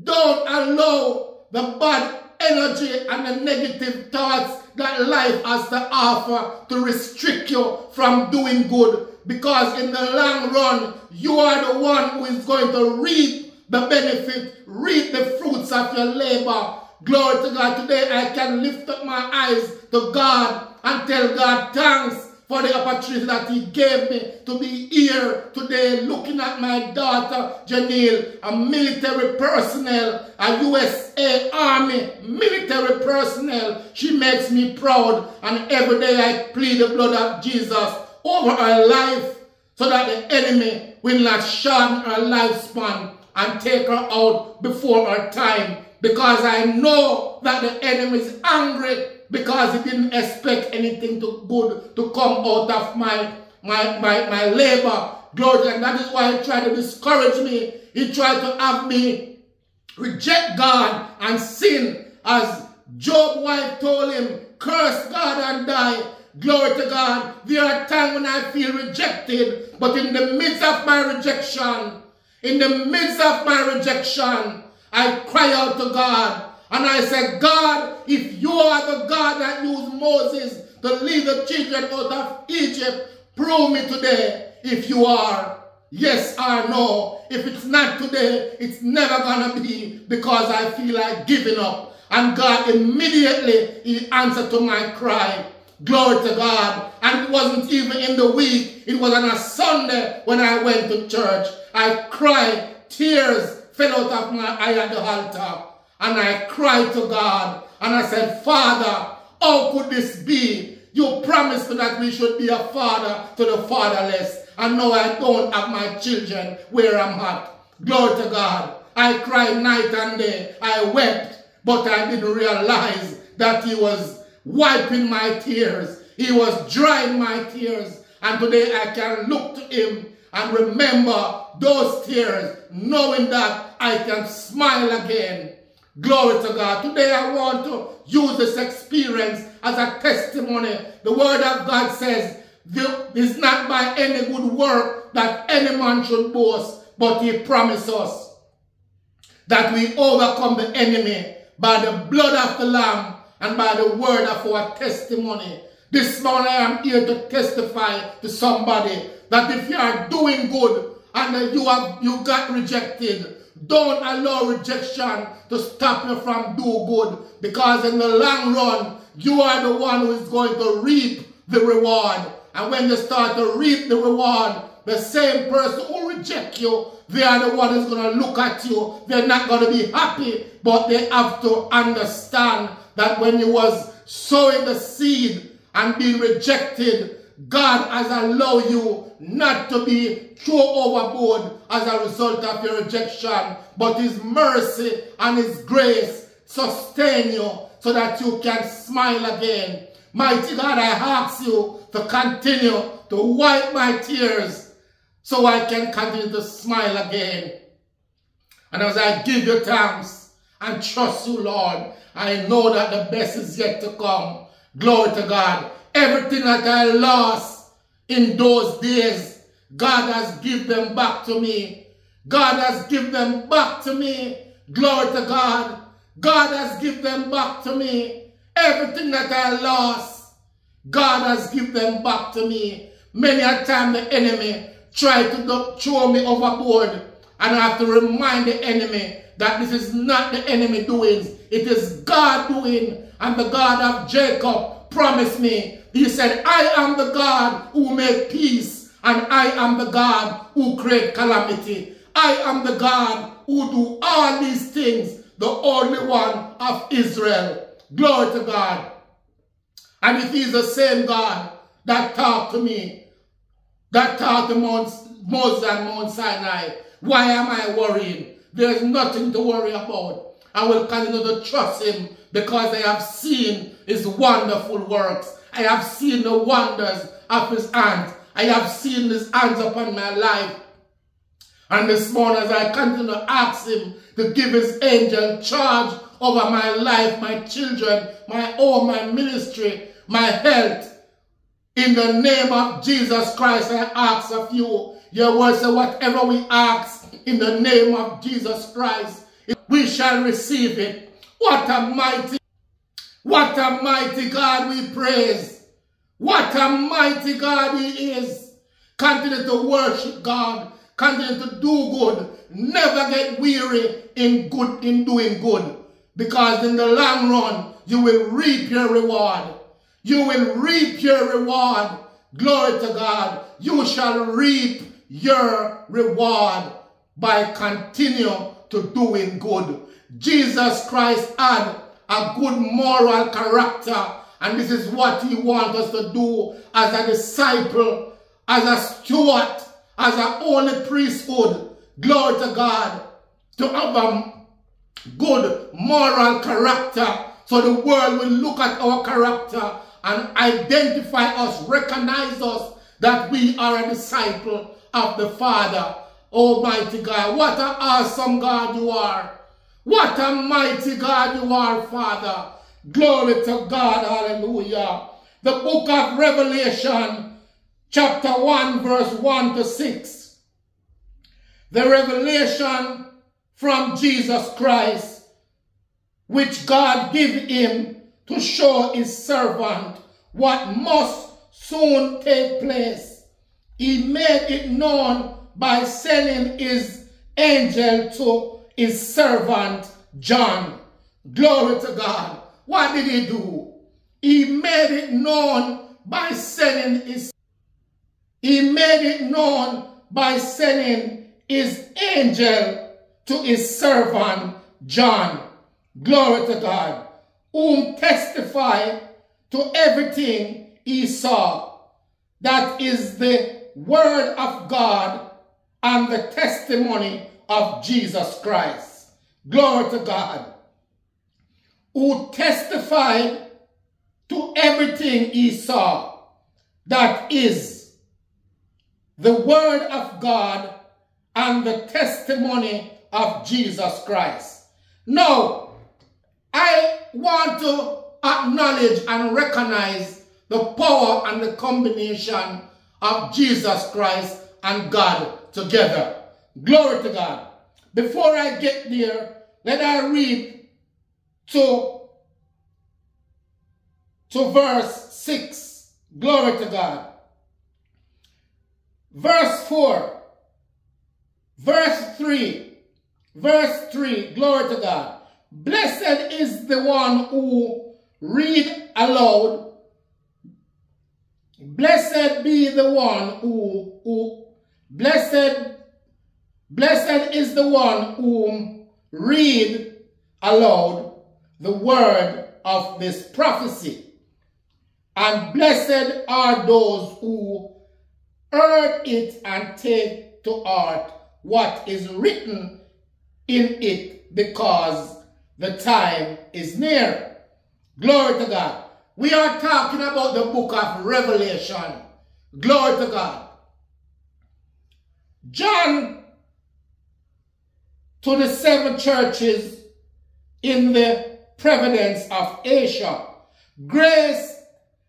don't allow the bad energy and the negative thoughts that life has to offer to restrict you from doing good. Because in the long run, you are the one who is going to reap the benefit, reap the fruits of your labor. Glory to God. Today I can lift up my eyes to God and tell God thanks for the opportunity that he gave me to be here today looking at my daughter Janelle, a military personnel, a USA Army military personnel. She makes me proud and every day I plead the blood of Jesus over her life so that the enemy will not shorten her lifespan and take her out before her time because I know that the enemy is angry because he didn't expect anything to good to come out of my my my, my labor. Glory, and that is why he tried to discourage me. He tried to have me reject God and sin as Job wife told him, curse God and die. Glory to God. There are times when I feel rejected, but in the midst of my rejection, In the midst of my rejection, I cry out to God and I said, God, if you are the God that used Moses to lead the children out of Egypt, prove me today if you are. Yes or no. If it's not today, it's never gonna be because I feel like giving up. And God immediately, He answered to my cry. Glory to God. And it wasn't even in the week. It was on a Sunday when I went to church. I cried. Tears fell out of my eye at the altar. And I cried to God. And I said, Father, how could this be? You promised that we should be a father to the fatherless. And now I don't have my children where I'm at. Glory to God. I cried night and day. I wept. But I didn't realize that he was wiping my tears. He was drying my tears. And today I can look to him and remember those tears, knowing that I can smile again. Glory to God. Today I want to use this experience as a testimony. The word of God says, it's not by any good work that any man should boast, but he promised us that we overcome the enemy by the blood of the Lamb and by the word of our testimony. This morning I am here to testify to somebody that if you are doing good and you have you got rejected, don't allow rejection to stop you from do good because in the long run, you are the one who is going to reap the reward. And when you start to reap the reward, the same person who reject you, they are the one who's going to look at you. They're not going to be happy, but they have to understand that when you was sowing the seed and being rejected, God has allowed you not to be thrown overboard as a result of your rejection, but His mercy and His grace sustain you so that you can smile again. Mighty God, I ask you to continue to wipe my tears so I can continue to smile again. And as I give you thanks and trust you, Lord, I know that the best is yet to come. Glory to God. Everything that I lost in those days, God has given them back to me. God has given them back to me. Glory to God. God has given them back to me. Everything that I lost, God has given them back to me. Many a time the enemy tried to throw me overboard and I have to remind the enemy that this is not the enemy doing. It is God doing. And the God of Jacob promised me. He said, I am the God who make peace. And I am the God who create calamity. I am the God who do all these things. The only one of Israel. Glory to God. And if he's the same God that talked to me, that talked to Moses and Mount Sinai, why am I worrying? There is nothing to worry about. I will continue to trust him because I have seen his wonderful works. I have seen the wonders of his hands. I have seen his hands upon my life. And this morning as I continue to ask him to give his angel charge over my life, my children, my home, my ministry, my health. In the name of Jesus Christ, I ask of you. Your word says, whatever we ask in the name of Jesus Christ, we shall receive it. What a mighty, what a mighty God we praise. What a mighty God he is. Continue to worship God. Continue to do good. Never get weary in good in doing good. Because in the long run, you will reap your reward. You will reap your reward. Glory to God. You shall reap your reward by continuing to doing good. Jesus Christ had a good moral character and this is what he wants us to do as a disciple, as a steward, as a holy priesthood. Glory to God. To have a good moral character so the world will look at our character and identify us, recognize us that we are a disciple of the Father Almighty God, what an awesome God you are. What a mighty God you are, Father. Glory to God, hallelujah. The book of Revelation, chapter 1, verse 1 to 6. the revelation from Jesus Christ, which God gave him to show his servant what must soon take place. He made it known by sending his angel to his servant John. Glory to God. What did he do? He made it known by sending his he made it known by sending his angel to his servant John. Glory to God. Whom testified to everything he saw. That is the word of God and the testimony of Jesus Christ. Glory to God. Who testified to everything he saw. That is the word of God and the testimony of Jesus Christ. Now, I want to acknowledge and recognize the power and the combination of Jesus Christ and God together. Glory to God. Before I get there, let I read to, to verse 6. Glory to God. Verse 4. Verse 3. Verse 3. Glory to God. Blessed is the one who read aloud. Blessed be the one who, who blessed, blessed is the one whom read aloud the word of this prophecy. And blessed are those who heard it and take to heart what is written in it because the time is near. Glory to God. We are talking about the book of Revelation. Glory to God. John to the seven churches in the province of Asia. Grace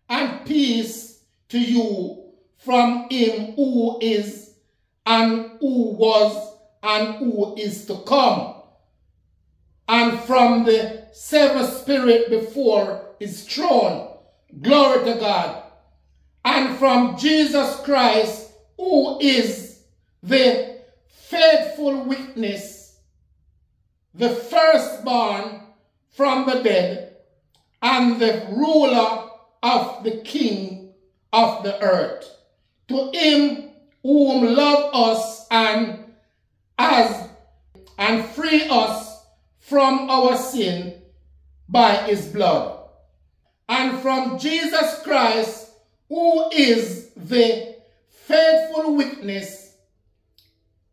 and peace to you from him who is and who was and who is to come and from the seven spirit before his throne. Glory to God. And from Jesus Christ, who is the faithful witness, the firstborn from the dead, and the ruler of the king of the earth. To him whom love us and as and free us from our sin by his blood. And from Jesus Christ, who is the faithful witness,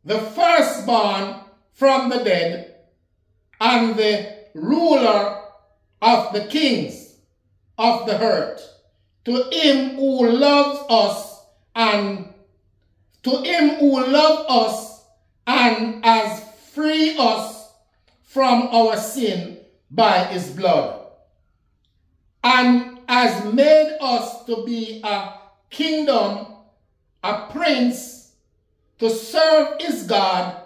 the firstborn from the dead, and the ruler of the kings of the earth. To him who loves us and to him who loves us and has freed us from our sin by his blood and has made us to be a kingdom, a prince, to serve his God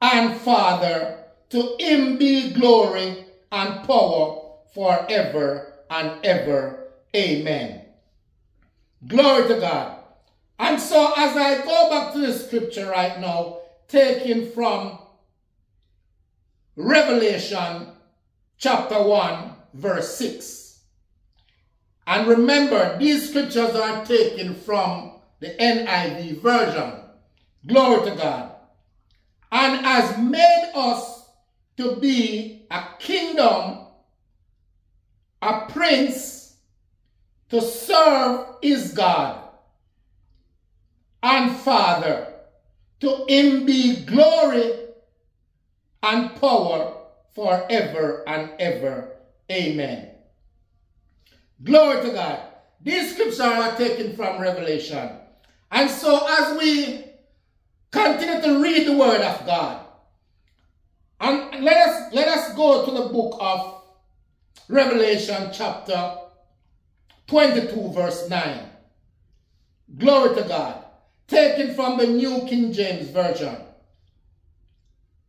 and Father. To him be glory and power forever and ever. Amen. Glory to God. And so as I go back to the scripture right now, taken from Revelation chapter 1 verse 6. And remember, these scriptures are taken from the NIV version. Glory to God. And has made us to be a kingdom, a prince, to serve his God and Father. To him be glory and power forever and ever. Amen. Glory to God. These scriptures are taken from Revelation. And so as we continue to read the word of God, and let us, let us go to the book of Revelation chapter 22 verse 9. Glory to God. Taken from the New King James Version.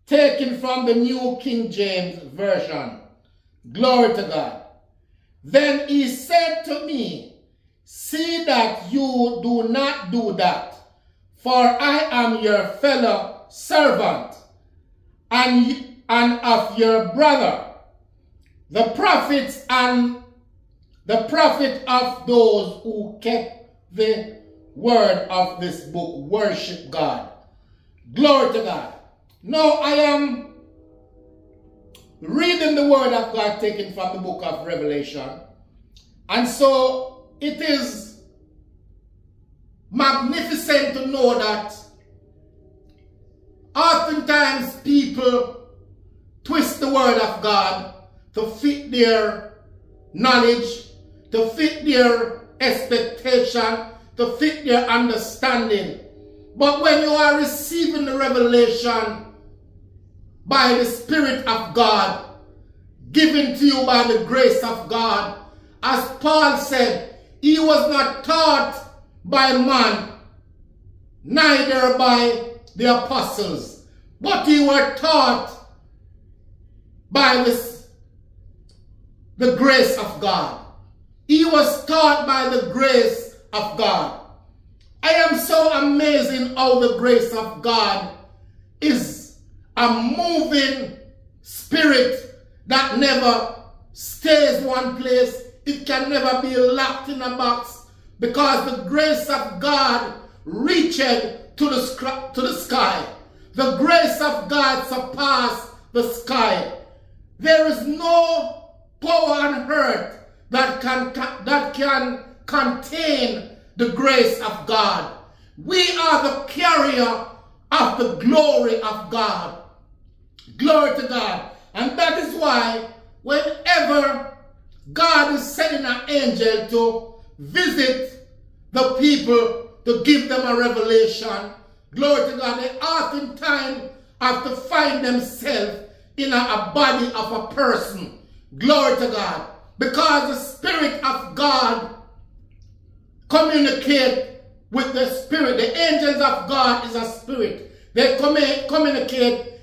taken from the New King James Version. Glory to God. Then he said to me, See that you do not do that, for I am your fellow servant and, and of your brother, the prophets and the prophet of those who kept the word of this book, worship God. Glory to God. Now I am reading the word of God taken from the book of Revelation. And so it is magnificent to know that oftentimes people twist the word of God to fit their knowledge, to fit their expectation, to fit their understanding. But when you are receiving the revelation by the Spirit of God, given to you by the grace of God. As Paul said, he was not taught by man, neither by the apostles, but he was taught by this, the grace of God. He was taught by the grace of God. I am so amazing how the grace of God is a moving spirit that never stays one place. It can never be locked in a box because the grace of God reached to the, to the sky. The grace of God surpassed the sky. There is no power on earth that can, that can contain the grace of God. We are the carrier of the glory of God. Glory to God. And that is why whenever God is sending an angel to visit the people to give them a revelation, glory to God, they oftentimes have to find themselves in a, a body of a person. Glory to God. Because the Spirit of God communicate with the Spirit. The angels of God is a spirit. They communicate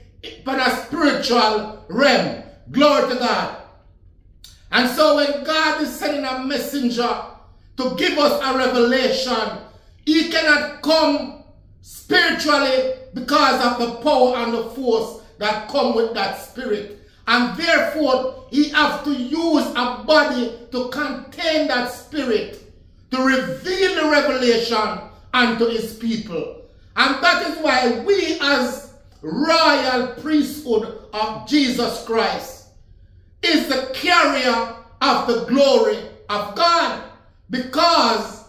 but a spiritual realm. Glory to God. And so when God is sending a messenger to give us a revelation, he cannot come spiritually because of the power and the force that come with that spirit. And therefore, he has to use a body to contain that spirit, to reveal the revelation unto his people. And that is why we as royal priesthood of Jesus Christ is the carrier of the glory of God. Because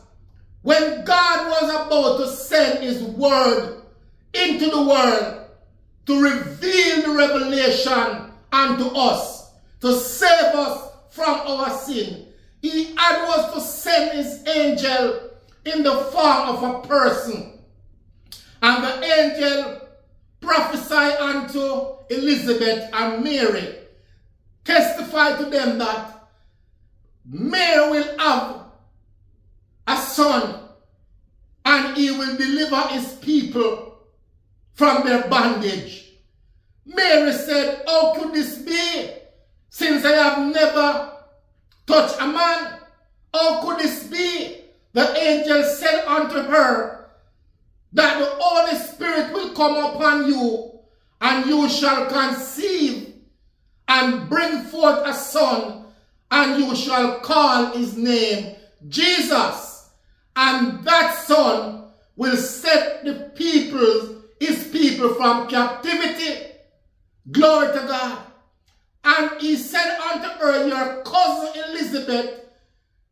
when God was about to send his word into the world to reveal the revelation unto us, to save us from our sin, he had was to send his angel in the form of a person. And the angel prophesy unto Elizabeth and Mary. Testify to them that Mary will have a son and he will deliver his people from their bondage. Mary said, how could this be since I have never touched a man? How could this be? The angel said unto her, that the Holy Spirit will come upon you and you shall conceive and bring forth a son and you shall call his name Jesus. And that son will set the people, his people from captivity. Glory to God. And he said unto her, your cousin Elizabeth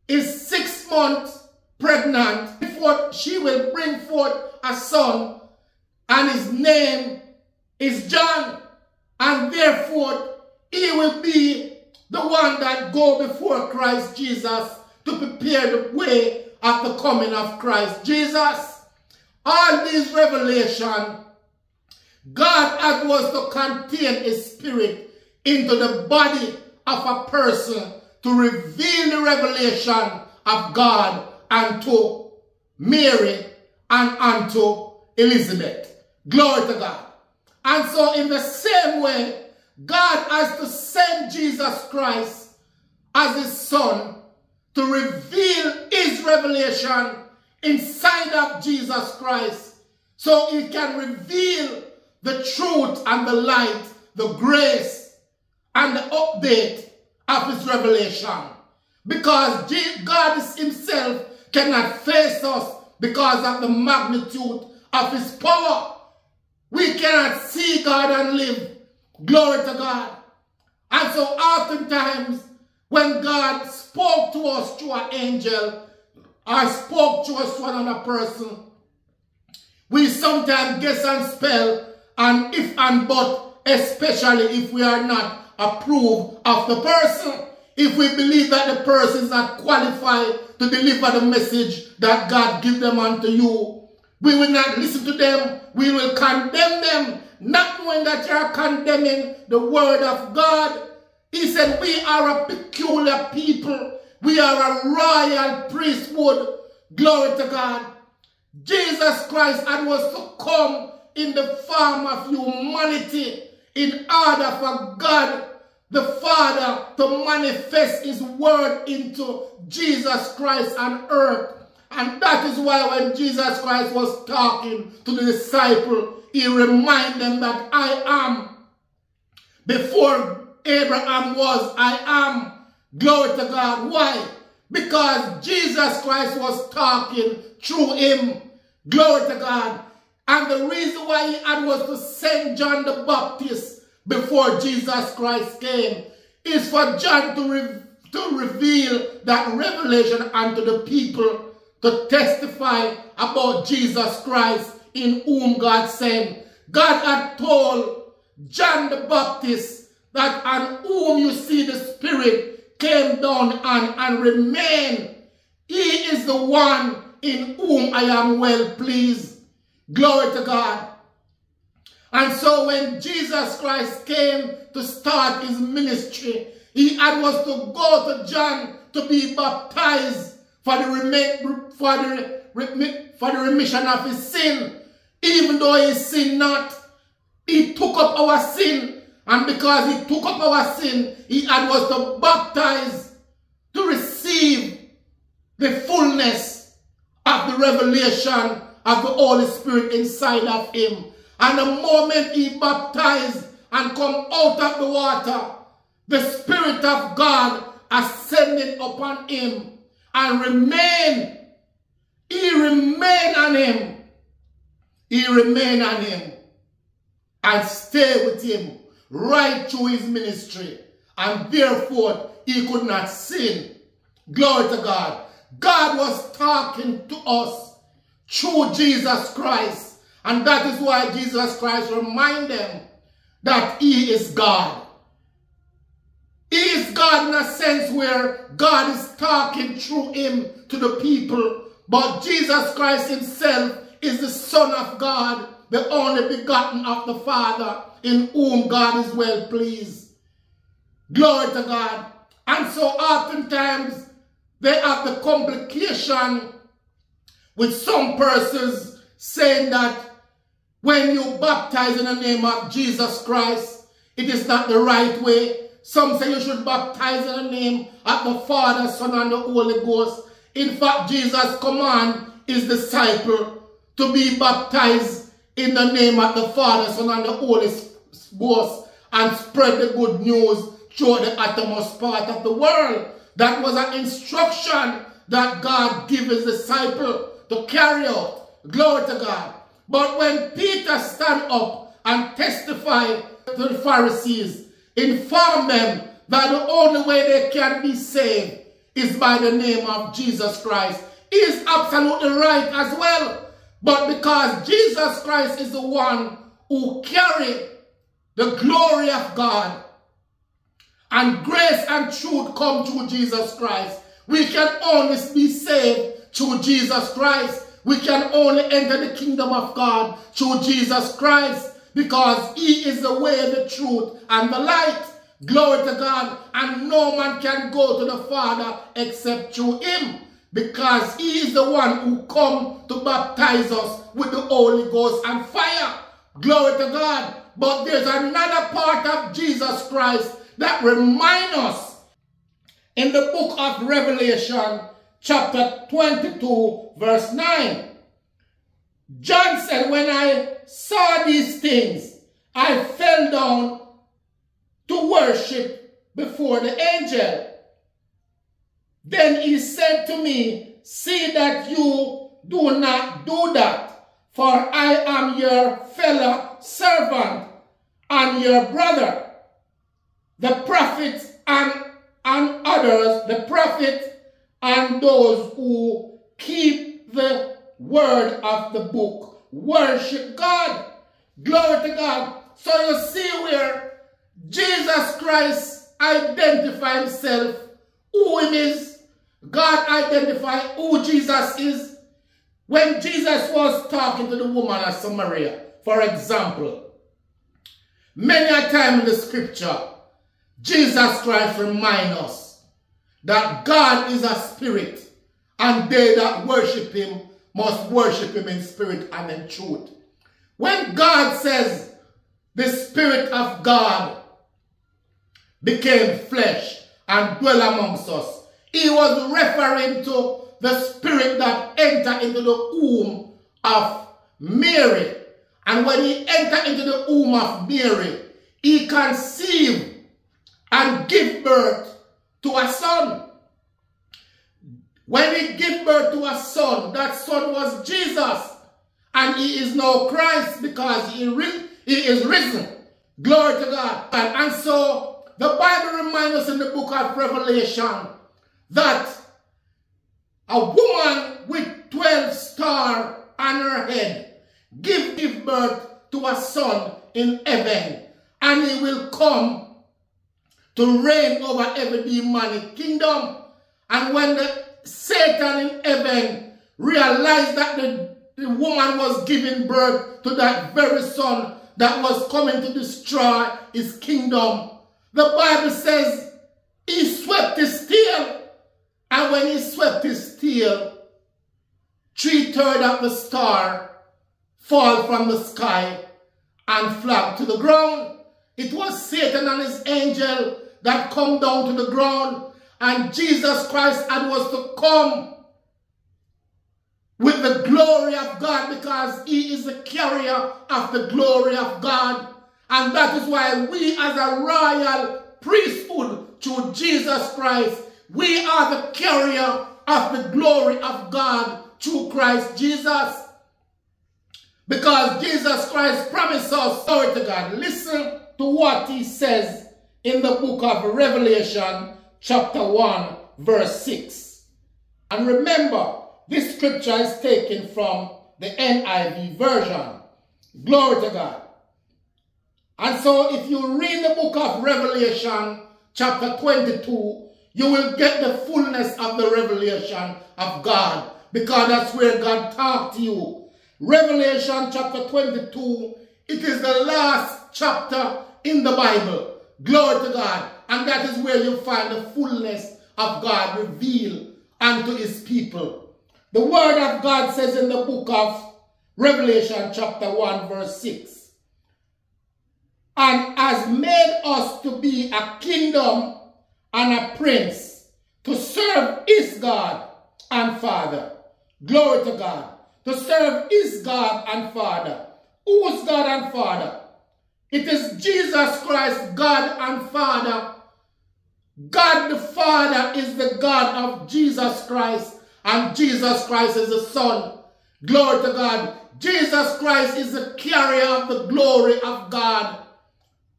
is six months pregnant. Before she will bring forth a son, and his name is John. And therefore, he will be the one that go before Christ Jesus to prepare the way of the coming of Christ Jesus. All these revelation, God had was to contain his spirit into the body of a person to reveal the revelation of God unto Mary and unto Elizabeth. Glory to God. And so in the same way, God has to send Jesus Christ as his son to reveal his revelation inside of Jesus Christ so he can reveal the truth and the light, the grace and the update of his revelation. Because God himself cannot face us because of the magnitude of his power. We cannot see God and live. Glory to God. And so oftentimes when God spoke to us through an angel or spoke to us through another person, we sometimes guess and spell and if and but, especially if we are not approved of the person. If we believe that the person is not qualified to deliver the message that God give them unto you, we will not listen to them. We will condemn them, not knowing that you are condemning the word of God. He said, we are a peculiar people. We are a royal priesthood. Glory to God. Jesus Christ and was to come in the form of humanity in order for God the Father to manifest his word into Jesus Christ on earth. And that is why when Jesus Christ was talking to the disciple, he reminded them that I am. Before Abraham was, I am. Glory to God. Why? Because Jesus Christ was talking through him. Glory to God. And the reason why he had was to send John the Baptist before Jesus Christ came is for John to, re to reveal that revelation unto the people to testify about Jesus Christ in whom God sent. God had told John the Baptist that on whom you see the Spirit came down and, and remain. He is the one in whom I am well pleased. Glory to God. And so when Jesus Christ came to start his ministry, he had was to go to John to be baptized for the, for the, for the remission of his sin. Even though he sinned not, he took up our sin. And because he took up our sin, he had was to baptize to receive the fullness of the revelation of the Holy Spirit inside of him. And the moment he baptized and come out of the water, the Spirit of God ascended upon him and remained. He remained on him. He remained on him and stay with him right through his ministry. And therefore, he could not sin. Glory to God. God was talking to us through Jesus Christ. And that is why Jesus Christ reminded them that he is God. He is God in a sense where God is talking through him to the people. But Jesus Christ himself is the Son of God, the only begotten of the Father, in whom God is well pleased. Glory to God. And so oftentimes they have the complication with some persons saying that when you baptize in the name of Jesus Christ, it is not the right way. Some say you should baptize in the name of the Father, Son, and the Holy Ghost. In fact, Jesus' command is disciple to be baptized in the name of the Father, Son, and the Holy Ghost and spread the good news through the uttermost part of the world. That was an instruction that God gave his disciple to carry out. Glory to God. But when Peter stand up and testify to the Pharisees, inform them that the only way they can be saved is by the name of Jesus Christ. Is absolutely right as well. But because Jesus Christ is the one who carried the glory of God and grace and truth come through Jesus Christ, we can only be saved through Jesus Christ. We can only enter the kingdom of God through Jesus Christ because he is the way, the truth, and the light. Glory to God. And no man can go to the Father except through him because he is the one who come to baptize us with the Holy Ghost and fire. Glory to God. but there's another part of Jesus Christ that remind us in the book of Revelation, chapter 22, verse 9. John said, When I saw these things, I fell down to worship before the angel. Then he said to me, See that you do not do that, for I am your fellow servant and your brother, the prophets and, and others, the prophet and those who keep the word of the book. Worship God. Glory to God. So you see where Jesus Christ identify himself, who he is. God identify who Jesus is. When Jesus was talking to the woman of Samaria, for example, many a time in the scripture, Jesus Christ remind us that God is a spirit and they that worship him must worship him in spirit and in truth. When God says the spirit of God became flesh and dwell amongst us, he was referring to the spirit that entered into the womb of Mary. And when he entered into the womb of Mary, he conceived and give birth to a son. When he gave birth to a son, that son was Jesus. And he is now Christ because he, he is risen. Glory to God. And, and so the Bible reminds us in the book of Revelation that a woman with 12 stars on her head give, give birth to a son in heaven. And he will come to reign over every demonic kingdom. And when the Satan in heaven realized that the, the woman was giving birth to that very son that was coming to destroy his kingdom. The Bible says he swept his tail. And when he swept his tail, three-thirds of the star fall from the sky and flop to the ground. It was Satan and his angel that come down to the ground and Jesus Christ had was to come with the glory of God because he is the carrier of the glory of God. And that is why we as a royal priesthood through Jesus Christ, we are the carrier of the glory of God through Christ Jesus. Because Jesus Christ promised us, glory to God. Listen to what he says in the book of Revelation chapter 1, verse 6. And remember, this scripture is taken from the NIV version. Glory to God. And so if you read the book of Revelation, chapter 22, you will get the fullness of the revelation of God because that's where God talked to you. Revelation chapter 22, it is the last chapter in the Bible. Glory to God. And that is where you find the fullness of God revealed unto his people. The word of God says in the book of Revelation chapter 1 verse 6. And has made us to be a kingdom and a prince to serve his God and Father. Glory to God. To serve his God and Father. Who is God and Father? It is Jesus Christ, God and Father. God the Father is the God of Jesus Christ, and Jesus Christ is the Son. Glory to God. Jesus Christ is the carrier of the glory of God.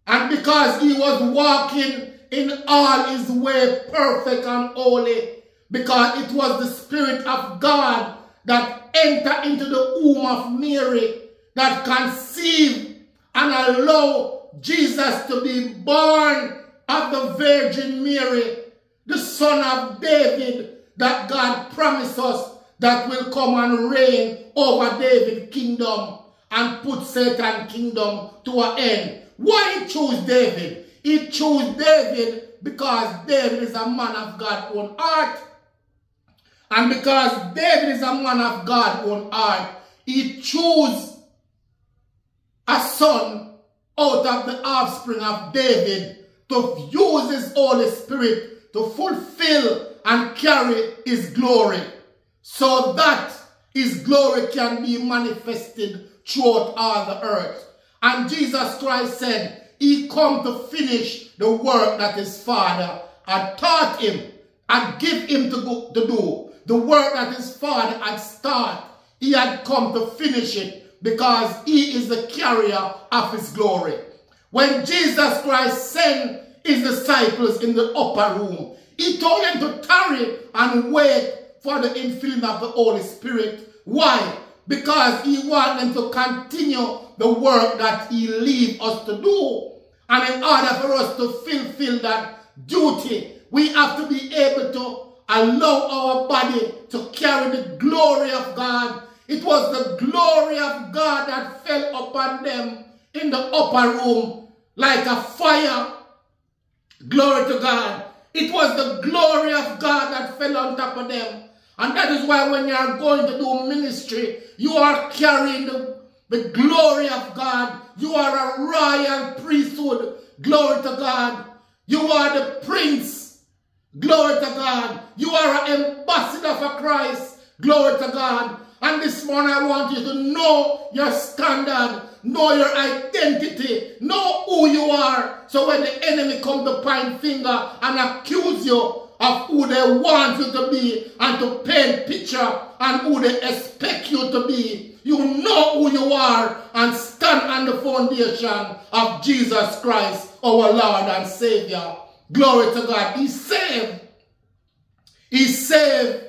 And because he was walking in all his way perfect and holy, because it was the Spirit of God that entered into the womb of Mary, that conceived and allow Jesus to be born of the Virgin Mary, the son of David, that God promised us that will come and reign over David's kingdom and put Satan's kingdom to an end. Why he chose David? He chose David because David is a man of God's own heart. And because David is a man of God's own heart, he chose a son out of the offspring of David to use his Holy Spirit to fulfill and carry his glory so that his glory can be manifested throughout all the earth. And Jesus Christ said, he come to finish the work that his father had taught him and give him to, go, to do. The work that his father had started, he had come to finish it because he is the carrier of his glory. When Jesus Christ sent his disciples in the upper room, he told them to tarry and wait for the infilling of the Holy Spirit. Why? Because he wanted them to continue the work that he leave us to do. And in order for us to fulfill that duty, we have to be able to allow our body to carry the glory of God. It was the glory of God that fell upon them in the upper room like a fire. Glory to God. It was the glory of God that fell on top of them. And that is why when you are going to do ministry, you are carrying the, the glory of God. You are a royal priesthood. Glory to God. You are the prince. Glory to God. You are an ambassador for Christ. Glory to God. And this morning I want you to know your standard, know your identity, know who you are. So when the enemy come to point finger and accuse you of who they want you to be and to paint picture and who they expect you to be, you know who you are and stand on the foundation of Jesus Christ, our Lord and Savior. Glory to God. He saved. He saved.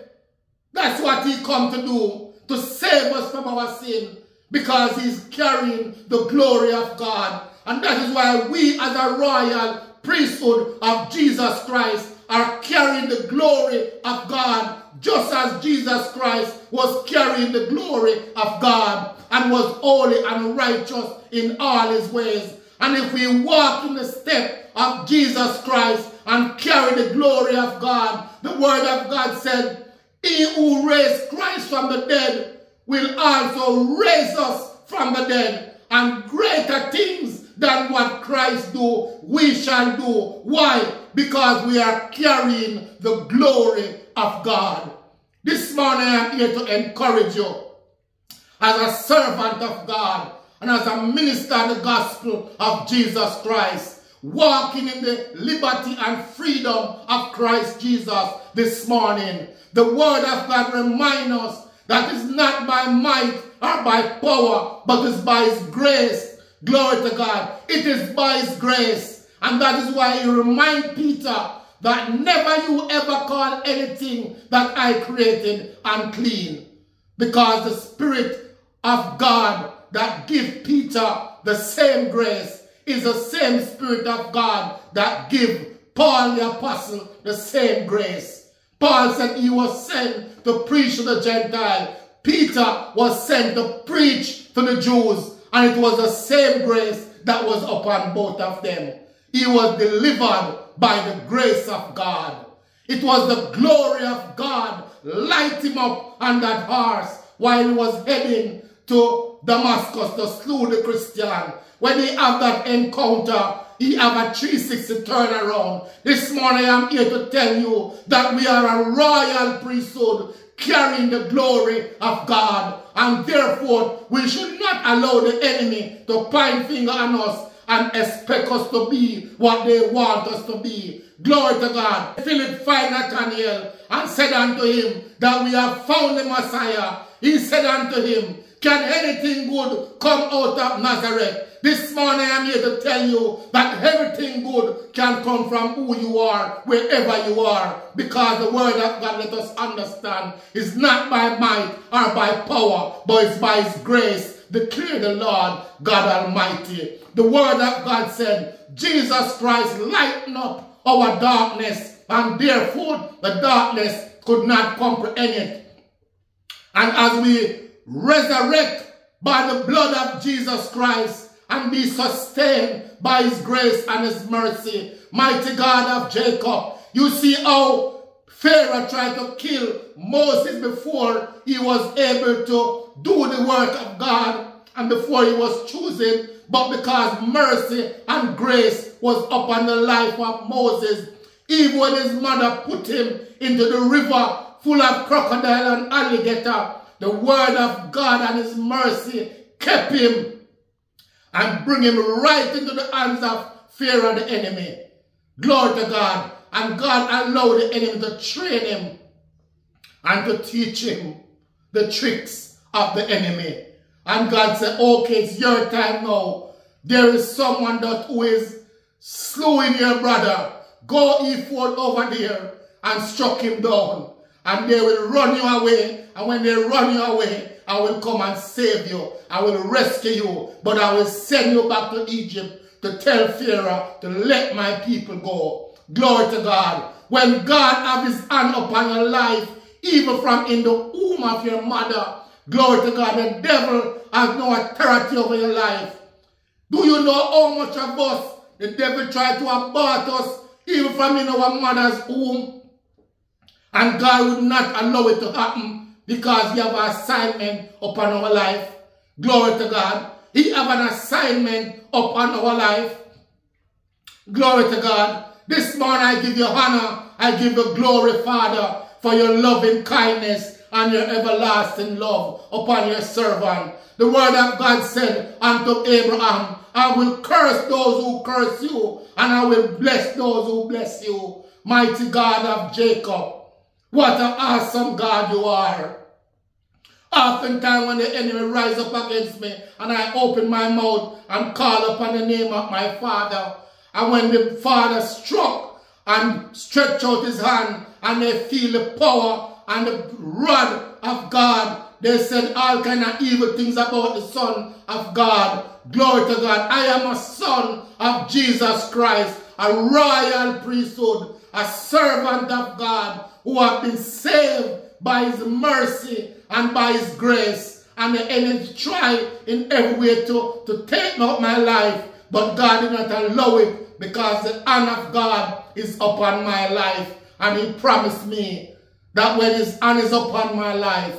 That's what he come to do to save us from our sin because he's carrying the glory of God. And that is why we as a royal priesthood of Jesus Christ are carrying the glory of God just as Jesus Christ was carrying the glory of God and was holy and righteous in all his ways. And if we walk in the step of Jesus Christ and carry the glory of God, the word of God said, he who raised Christ from the dead will also raise us from the dead. And greater things than what Christ do, we shall do. Why? Because we are carrying the glory of God. This morning I am here to encourage you as a servant of God and as a minister of the gospel of Jesus Christ walking in the liberty and freedom of Christ Jesus this morning. The word of God reminds us that is not by might or by power, but is by his grace. Glory to God. It is by his grace. And that is why he remind Peter that never you ever call anything that I created unclean. Because the Spirit of God that give Peter the same grace is the same Spirit of God that give Paul the Apostle the same grace. Paul said he was sent to preach to the Gentile. Peter was sent to preach to the Jews. And it was the same grace that was upon both of them. He was delivered by the grace of God. It was the glory of God light him up on that horse while he was heading to Damascus to slew the Christian. When he have that encounter, he have a 360 turnaround. This morning I'm here to tell you that we are a royal priesthood carrying the glory of God. And therefore, we should not allow the enemy to point finger on us and expect us to be what they want us to be. Glory to God. Philip find Nathaniel and said unto him that we have found the Messiah. He said unto him, can anything good come out of Nazareth? This morning I'm here to tell you that everything good can come from who you are, wherever you are. Because the word of God, let us understand, is not by might or by power, but it's by his grace, declare the Lord God Almighty. The word of God said, Jesus Christ lighten up our darkness, and therefore the darkness could not comprehend it. And as we resurrect by the blood of Jesus Christ and be sustained by his grace and his mercy. Mighty God of Jacob, you see how Pharaoh tried to kill Moses before he was able to do the work of God. and before he was chosen, but because mercy and grace was upon the life of Moses, even his mother put him into the river full of crocodile and alligator, the word of God and his mercy kept him and bring him right into the hands of fear of the enemy. Glory to God. And God allowed the enemy to train him and to teach him the tricks of the enemy. And God said, okay, it's your time now. There is someone that who is slewing your brother. Go ephod over there and struck him down. And they will run you away. And when they run you away, I will come and save you. I will rescue you. But I will send you back to Egypt to tell Pharaoh to let my people go. Glory to God. When God have his hand upon your life, even from in the womb of your mother, glory to God, the devil has no authority over your life. Do you know how much of us the devil tried to abort us even from in our mother's womb? And God would not allow it to happen because he have an assignment upon our life. Glory to God. He have an assignment upon our life. Glory to God. This morning I give you honor. I give you glory, Father, for your loving kindness and your everlasting love upon your servant. The word of God said unto Abraham, I will curse those who curse you, and I will bless those who bless you. Mighty God of Jacob, what an awesome God you are. Oftentimes when the enemy rise up against me and I open my mouth and call upon the name of my Father, and when the Father struck and stretched out his hand and they feel the power and the rod of God, they said all kind of evil things about the Son of God. Glory to God. I am a son of Jesus Christ, a royal priesthood, a servant of God who have been saved by his mercy and by his grace. And the enemy tried in every way to, to take out my life, but God did not allow it because the hand of God is upon my life. And he promised me that when his hand is upon my life,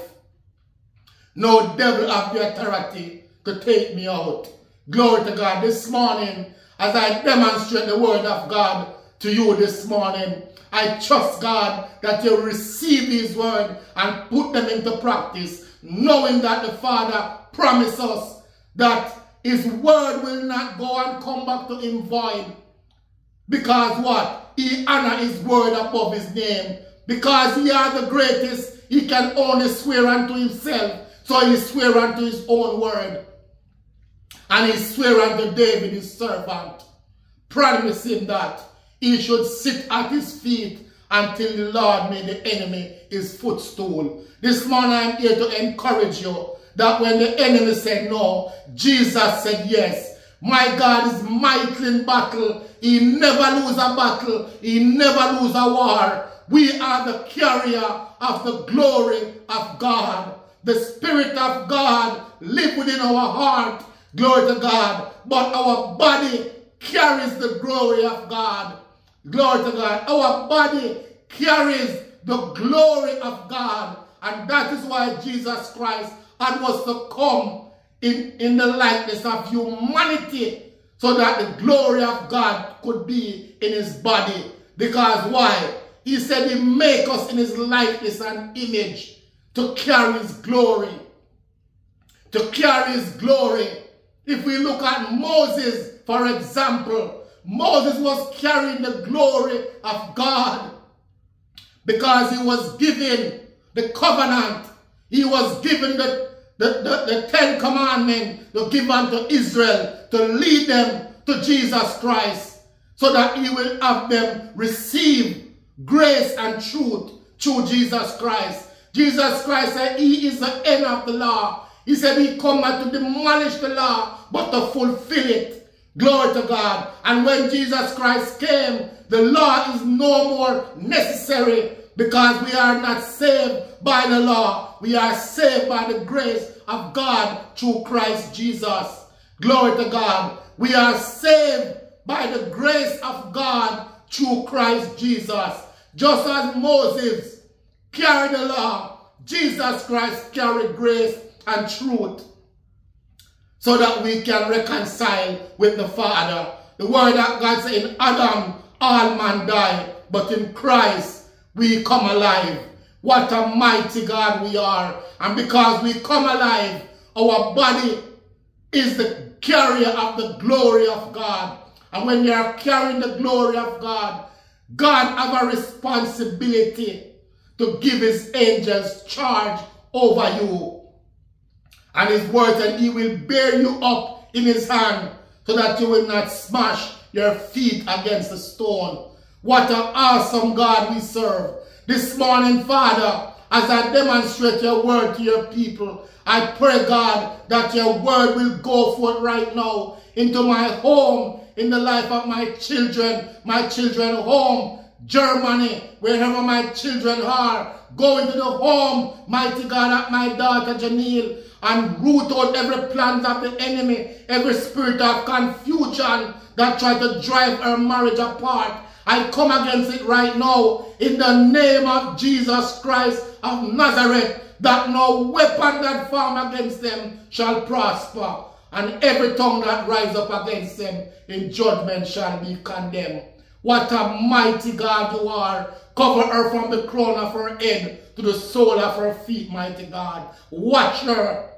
no devil have the authority to take me out. Glory to God. This morning, as I demonstrate the word of God to you this morning, I trust God that you receive His word and put them into practice, knowing that the Father promised us that His word will not go and come back to Him void. Because what? He honor His word above His name. Because He are the greatest, He can only swear unto Himself. So He swear unto His own word. And He swear unto David, His servant, promising that he should sit at his feet until the Lord made the enemy his footstool. This morning I'm here to encourage you that when the enemy said no, Jesus said yes. My God is mighty in battle. He never lose a battle. He never lose a war. We are the carrier of the glory of God. The Spirit of God live within our heart. Glory to God. But our body carries the glory of God. Glory to God. Our body carries the glory of God. And that is why Jesus Christ had was to come in, in the likeness of humanity so that the glory of God could be in his body. Because why? He said he make us in his likeness and image to carry his glory. To carry his glory. If we look at Moses, for example, Moses was carrying the glory of God because he was given the covenant. He was given the, the, the, the Ten Commandments to give unto Israel to lead them to Jesus Christ so that he will have them receive grace and truth through Jesus Christ. Jesus Christ said he is the end of the law. He said he come to demolish the law, but to fulfill it. Glory to God. And when Jesus Christ came, the law is no more necessary because we are not saved by the law. We are saved by the grace of God through Christ Jesus. Glory to God. We are saved by the grace of God through Christ Jesus. Just as Moses carried the law, Jesus Christ carried grace and truth. So that we can reconcile with the Father. The word that God said in Adam, all man die, but in Christ we come alive. What a mighty God we are. And because we come alive, our body is the carrier of the glory of God. And when you are carrying the glory of God, God have a responsibility to give his angels charge over you. And his words, and he will bear you up in his hand so that you will not smash your feet against the stone. What an awesome God we serve. This morning, Father, as I demonstrate your word to your people, I pray, God, that your word will go forth right now into my home, in the life of my children, my children home, Germany, wherever my children are. Go into the home, mighty God, of my daughter Janelle, and root out every plan of the enemy, every spirit of confusion that try to drive our marriage apart. I come against it right now in the name of Jesus Christ of Nazareth, that no weapon that form against them shall prosper, and every tongue that rise up against them in judgment shall be condemned. What a mighty God you are. Cover her from the crown of her head to the sole of her feet, mighty God. Watch her.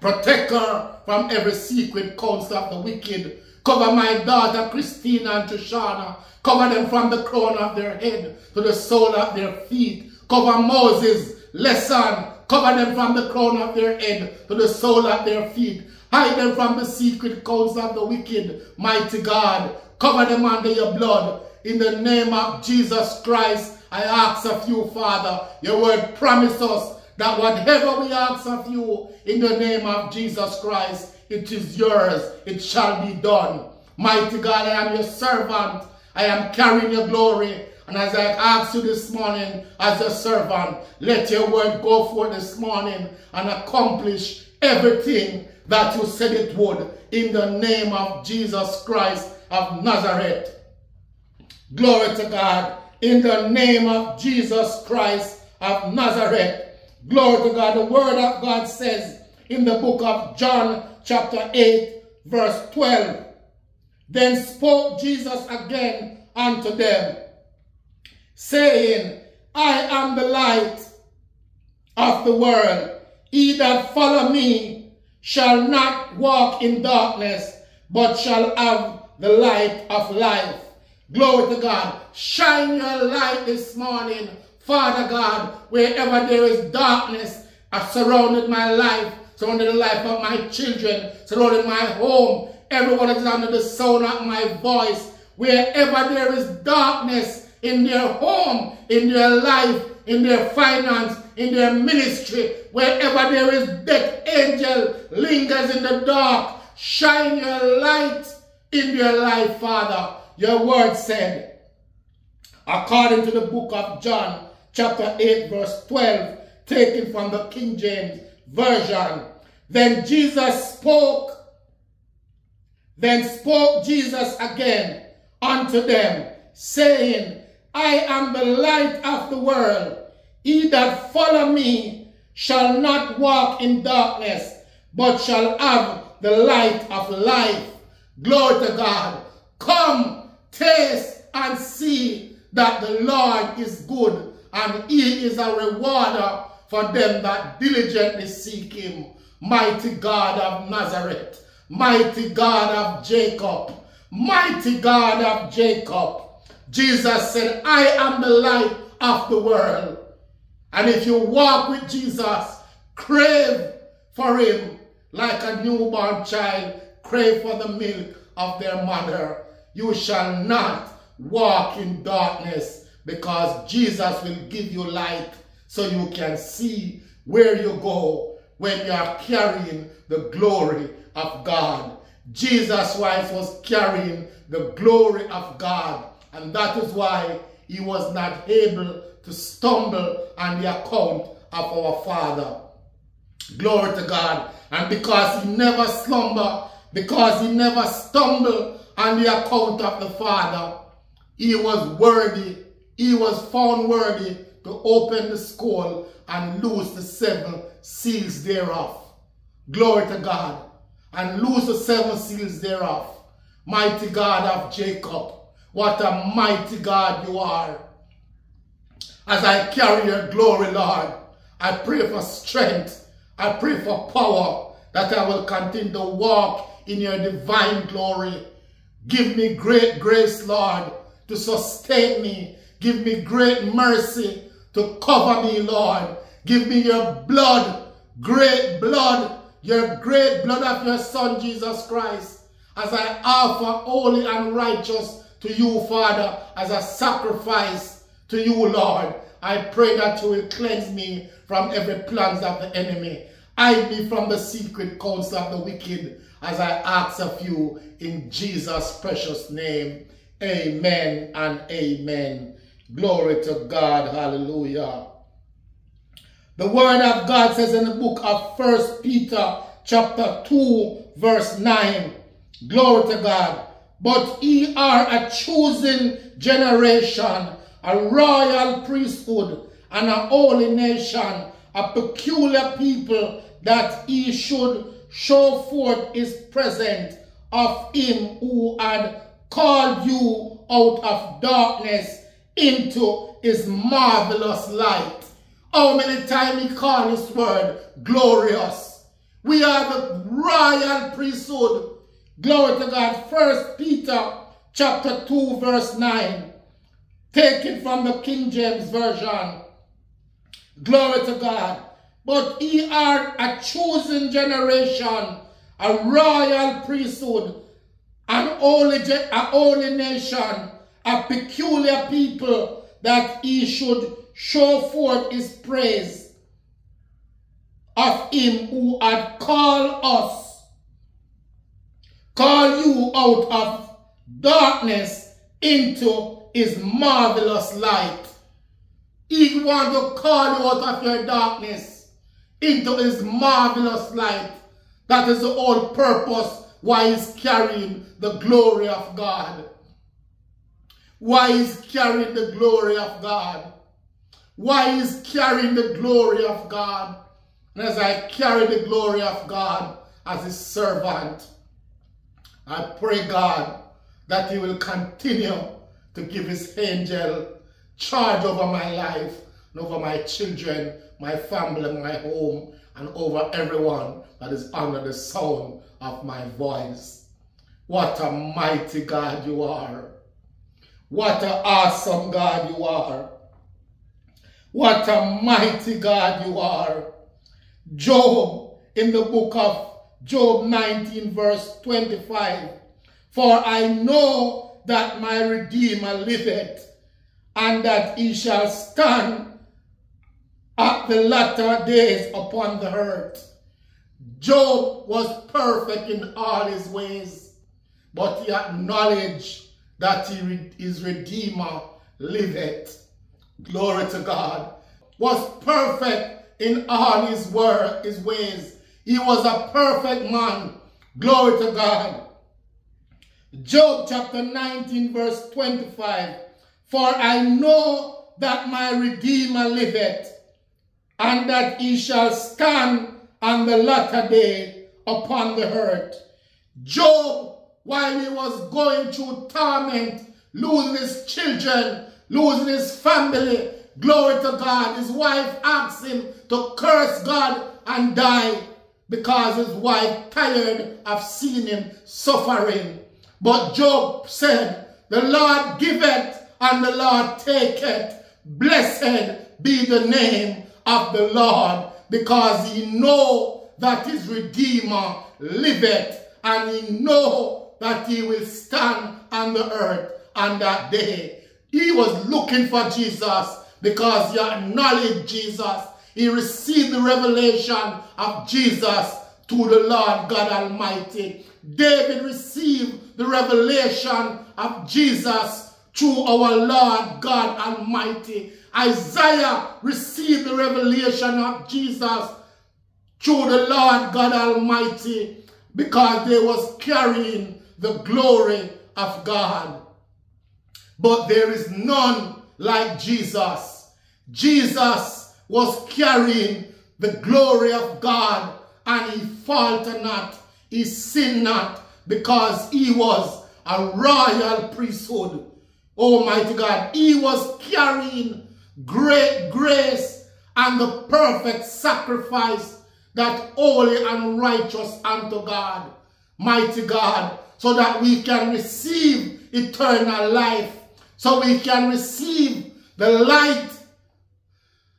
Protect her from every secret counsel of the wicked. Cover my daughter Christina and Tishana. Cover them from the crown of their head to the sole of their feet. Cover Moses, Lesson. Cover them from the crown of their head to the sole of their feet. Hide them from the secret counsel of the wicked. Mighty God, cover them under your blood. In the name of Jesus Christ, I ask of you, Father, your word promises us that whatever we ask of you in the name of Jesus Christ, it is yours. It shall be done. Mighty God, I am your servant. I am carrying your glory. And as I ask you this morning as a servant, let your word go forth this morning and accomplish everything that you said it would in the name of Jesus Christ of Nazareth. Glory to God. In the name of Jesus Christ of Nazareth. Glory to God. The word of God says in the book of John chapter 8 verse 12. Then spoke Jesus again unto them, saying, I am the light of the world. He that follow me shall not walk in darkness, but shall have the light of life. Glory to God. Shine your light this morning, Father God, wherever there is darkness, I've surrounded my life, surrounded the life of my children, surrounded my home, everyone that is under the sound of my voice, wherever there is darkness in their home, in their life, in their finance, in their ministry, wherever there is death angel lingers in the dark, shine your light in their life, Father. Your word said, according to the book of John, chapter 8, verse 12, taken from the King James Version. Then Jesus spoke, then spoke Jesus again unto them, saying, I am the light of the world. He that follow me shall not walk in darkness, but shall have the light of life. Glory to God. Come, taste and see that the Lord is good, and he is a rewarder for them that diligently seek him. Mighty God of Nazareth, mighty God of Jacob, mighty God of Jacob. Jesus said, I am the light of the world. And if you walk with Jesus, crave for him like a newborn child, crave for the milk of their mother. You shall not walk in darkness because Jesus will give you light so you can see where you go when you are carrying the glory of God. Jesus Christ was carrying the glory of God and that is why he was not able to stumble on the account of our Father. Glory to God. And because he never slumber, because he never stumbled on the account of the Father, he was worthy, he was found worthy to open the scroll and loose the seven seals thereof. Glory to God. and loose the seven seals thereof. Mighty God of Jacob, what a mighty God you are. As I carry your glory, Lord, I pray for strength. I pray for power that I will continue to walk in your divine glory. Give me great grace, Lord, to sustain me. Give me great mercy to cover me, Lord. Give me your blood, great blood, your great blood of your Son, Jesus Christ, as I offer holy and righteous to you, Father, as a sacrifice to you, Lord. I pray that you will cleanse me from every plans of the enemy. Hide me from the secret counsel of the wicked as I ask of you in Jesus' precious name. Amen and amen. Glory to God. Hallelujah. The word of God says in the book of First Peter chapter 2 verse 9. Glory to God. But ye are a chosen generation, a royal priesthood, and a holy nation, a peculiar people, that ye should show forth his presence of him who had called you out of darkness into his marvelous light. How many times he called his word glorious. We are the royal priesthood. Glory to God. First Peter chapter 2 verse 9. Taken from the King James Version. Glory to God. But ye are a chosen generation, a royal priesthood, an holy, a holy nation, a peculiar people, that he should show forth his praise of him who had called us, call you out of darkness into his marvelous light. He want to call you out of your darkness into his marvelous light. That is the whole purpose why he's carrying the glory of God. Why he's carrying the glory of God. Why he's carrying the glory of God. And as I carry the glory of God as his servant, I pray God that he will continue to give his angel charge over my life and over my children, my family, my home, and over everyone that is under the sound of my voice. What a mighty God you are. What an awesome God you are. What a mighty God you are. Job, in the book of Job 19 verse 25, For I know that my Redeemer liveth, and that he shall stand at the latter days upon the earth. Job was perfect in all his ways, but he acknowledged that he, his Redeemer liveth. Glory to God. Was perfect in all his word, his ways. He was a perfect man. Glory to God. Job chapter 19 verse 25. For I know that my Redeemer liveth, and that he shall stand on the latter day upon the earth. Job while he was going through torment, losing his children, losing his family. Glory to God. His wife asked him to curse God and die because his wife tired of seeing him suffering. But Job said, the Lord giveth and the Lord taketh. Blessed be the name of the Lord because he know that his Redeemer liveth and he know that he will stand on the earth on that day. He was looking for Jesus because he acknowledged Jesus. He received the revelation of Jesus to the Lord God Almighty. David received the revelation of Jesus through our Lord God Almighty. Isaiah received the revelation of Jesus through the Lord God Almighty because they was carrying the glory of God. But there is none like Jesus. Jesus was carrying the glory of God and he faltered not he sinned not because he was a royal priesthood. Almighty God, he was carrying great grace and the perfect sacrifice that holy and righteous unto God, mighty God, so that we can receive eternal life, so we can receive the light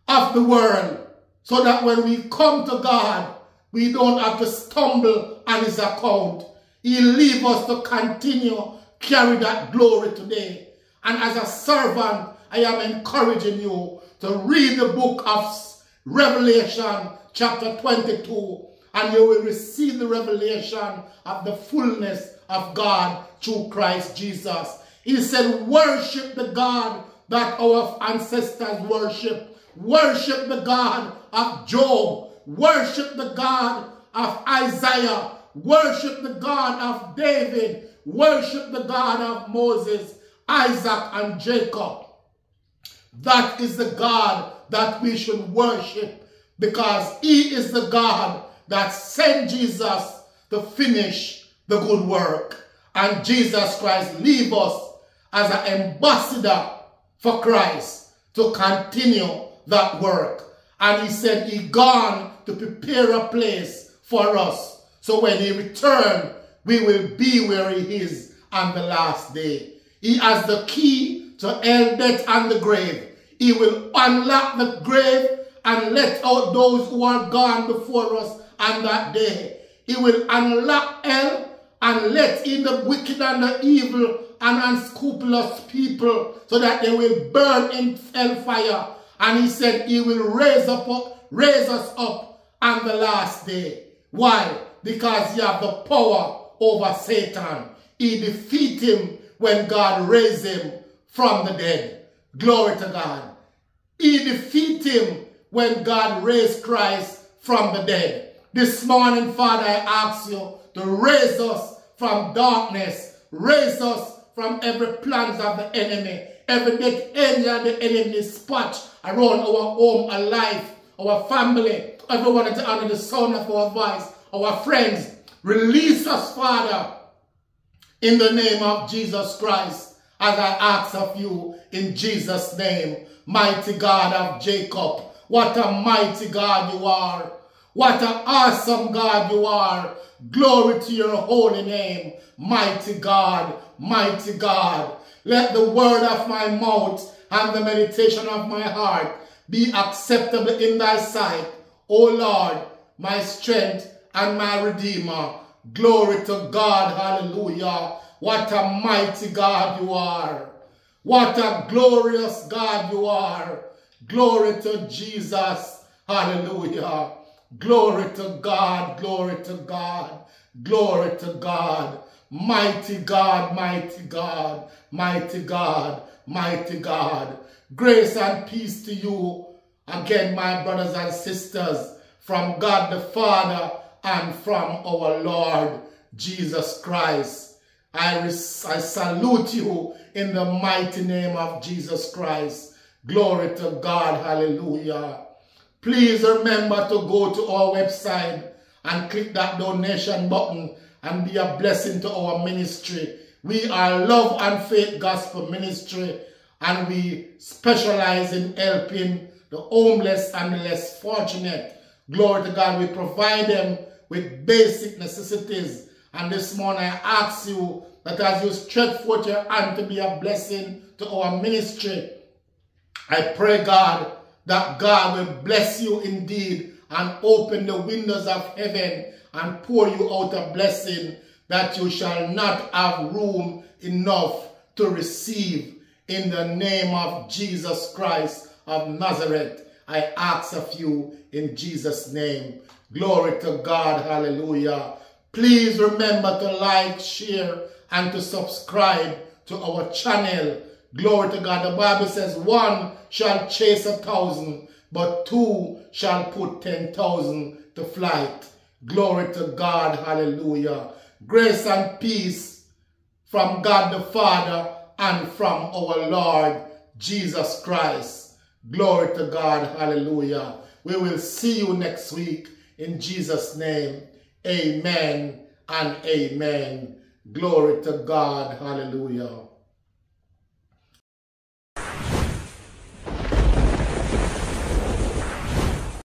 of the world, so that when we come to God, we don't have to stumble on his account. He leave us to continue carry that glory today. And as a servant, I am encouraging you to read the book of Revelation chapter 22 and you will receive the revelation of the fullness of God through Christ Jesus. He said, worship the God that our ancestors worship. Worship the God of Job. Worship the God of Isaiah. Worship the God of David. Worship the God of Moses, Isaac, and Jacob. That is the God that we should worship because he is the God that sent Jesus to finish the good work. And Jesus Christ leave us as an ambassador for Christ to continue that work. And he said he gone to prepare a place for us. So when he return, we will be where he is on the last day. He has the key to hell, death, and the grave. He will unlock the grave and let out those who are gone before us on that day. He will unlock hell and let in the wicked and the evil and unscrupulous people so that they will burn in hellfire. And he said he will raise up, raise us up on the last day. Why? Because he have the power over Satan. He defeat him when God raised him from the dead. Glory to God. He defeated him when God raised Christ from the dead. This morning, Father, I ask you to raise us from darkness. Raise us from every plans of the enemy. Every dead angel of the enemy spot around our home, our life, our family, everyone that's under the sound of our voice, our friends. Release us, Father, in the name of Jesus Christ, as I ask of you in Jesus' name mighty God of Jacob. What a mighty God you are. What an awesome God you are. Glory to your holy name, mighty God, mighty God. Let the word of my mouth and the meditation of my heart be acceptable in thy sight, O Lord, my strength and my redeemer. Glory to God, hallelujah. What a mighty God you are. What a glorious God you are. Glory to Jesus. Hallelujah. Glory to God. Glory to God. Glory to God. Mighty God, mighty God, mighty God, mighty God. Grace and peace to you again, my brothers and sisters, from God the Father and from our Lord Jesus Christ. I, I salute you in the mighty name of Jesus Christ. Glory to God. Hallelujah. Please remember to go to our website and click that donation button and be a blessing to our ministry. We are Love and Faith Gospel Ministry and we specialize in helping the homeless and the less fortunate. Glory to God. We provide them with basic necessities. And this morning I ask you that as you stretch forth your hand to be a blessing to our ministry, I pray, God, that God will bless you indeed and open the windows of heaven and pour you out a blessing that you shall not have room enough to receive. In the name of Jesus Christ of Nazareth, I ask of you in Jesus' name. Glory to God. Hallelujah. Please remember to like, share, and to subscribe to our channel. Glory to God. The Bible says one shall chase a thousand, but two shall put ten thousand to flight. Glory to God. Hallelujah. Grace and peace from God the Father and from our Lord Jesus Christ. Glory to God. Hallelujah. We will see you next week in Jesus' name. Amen and amen. Glory to God. Hallelujah.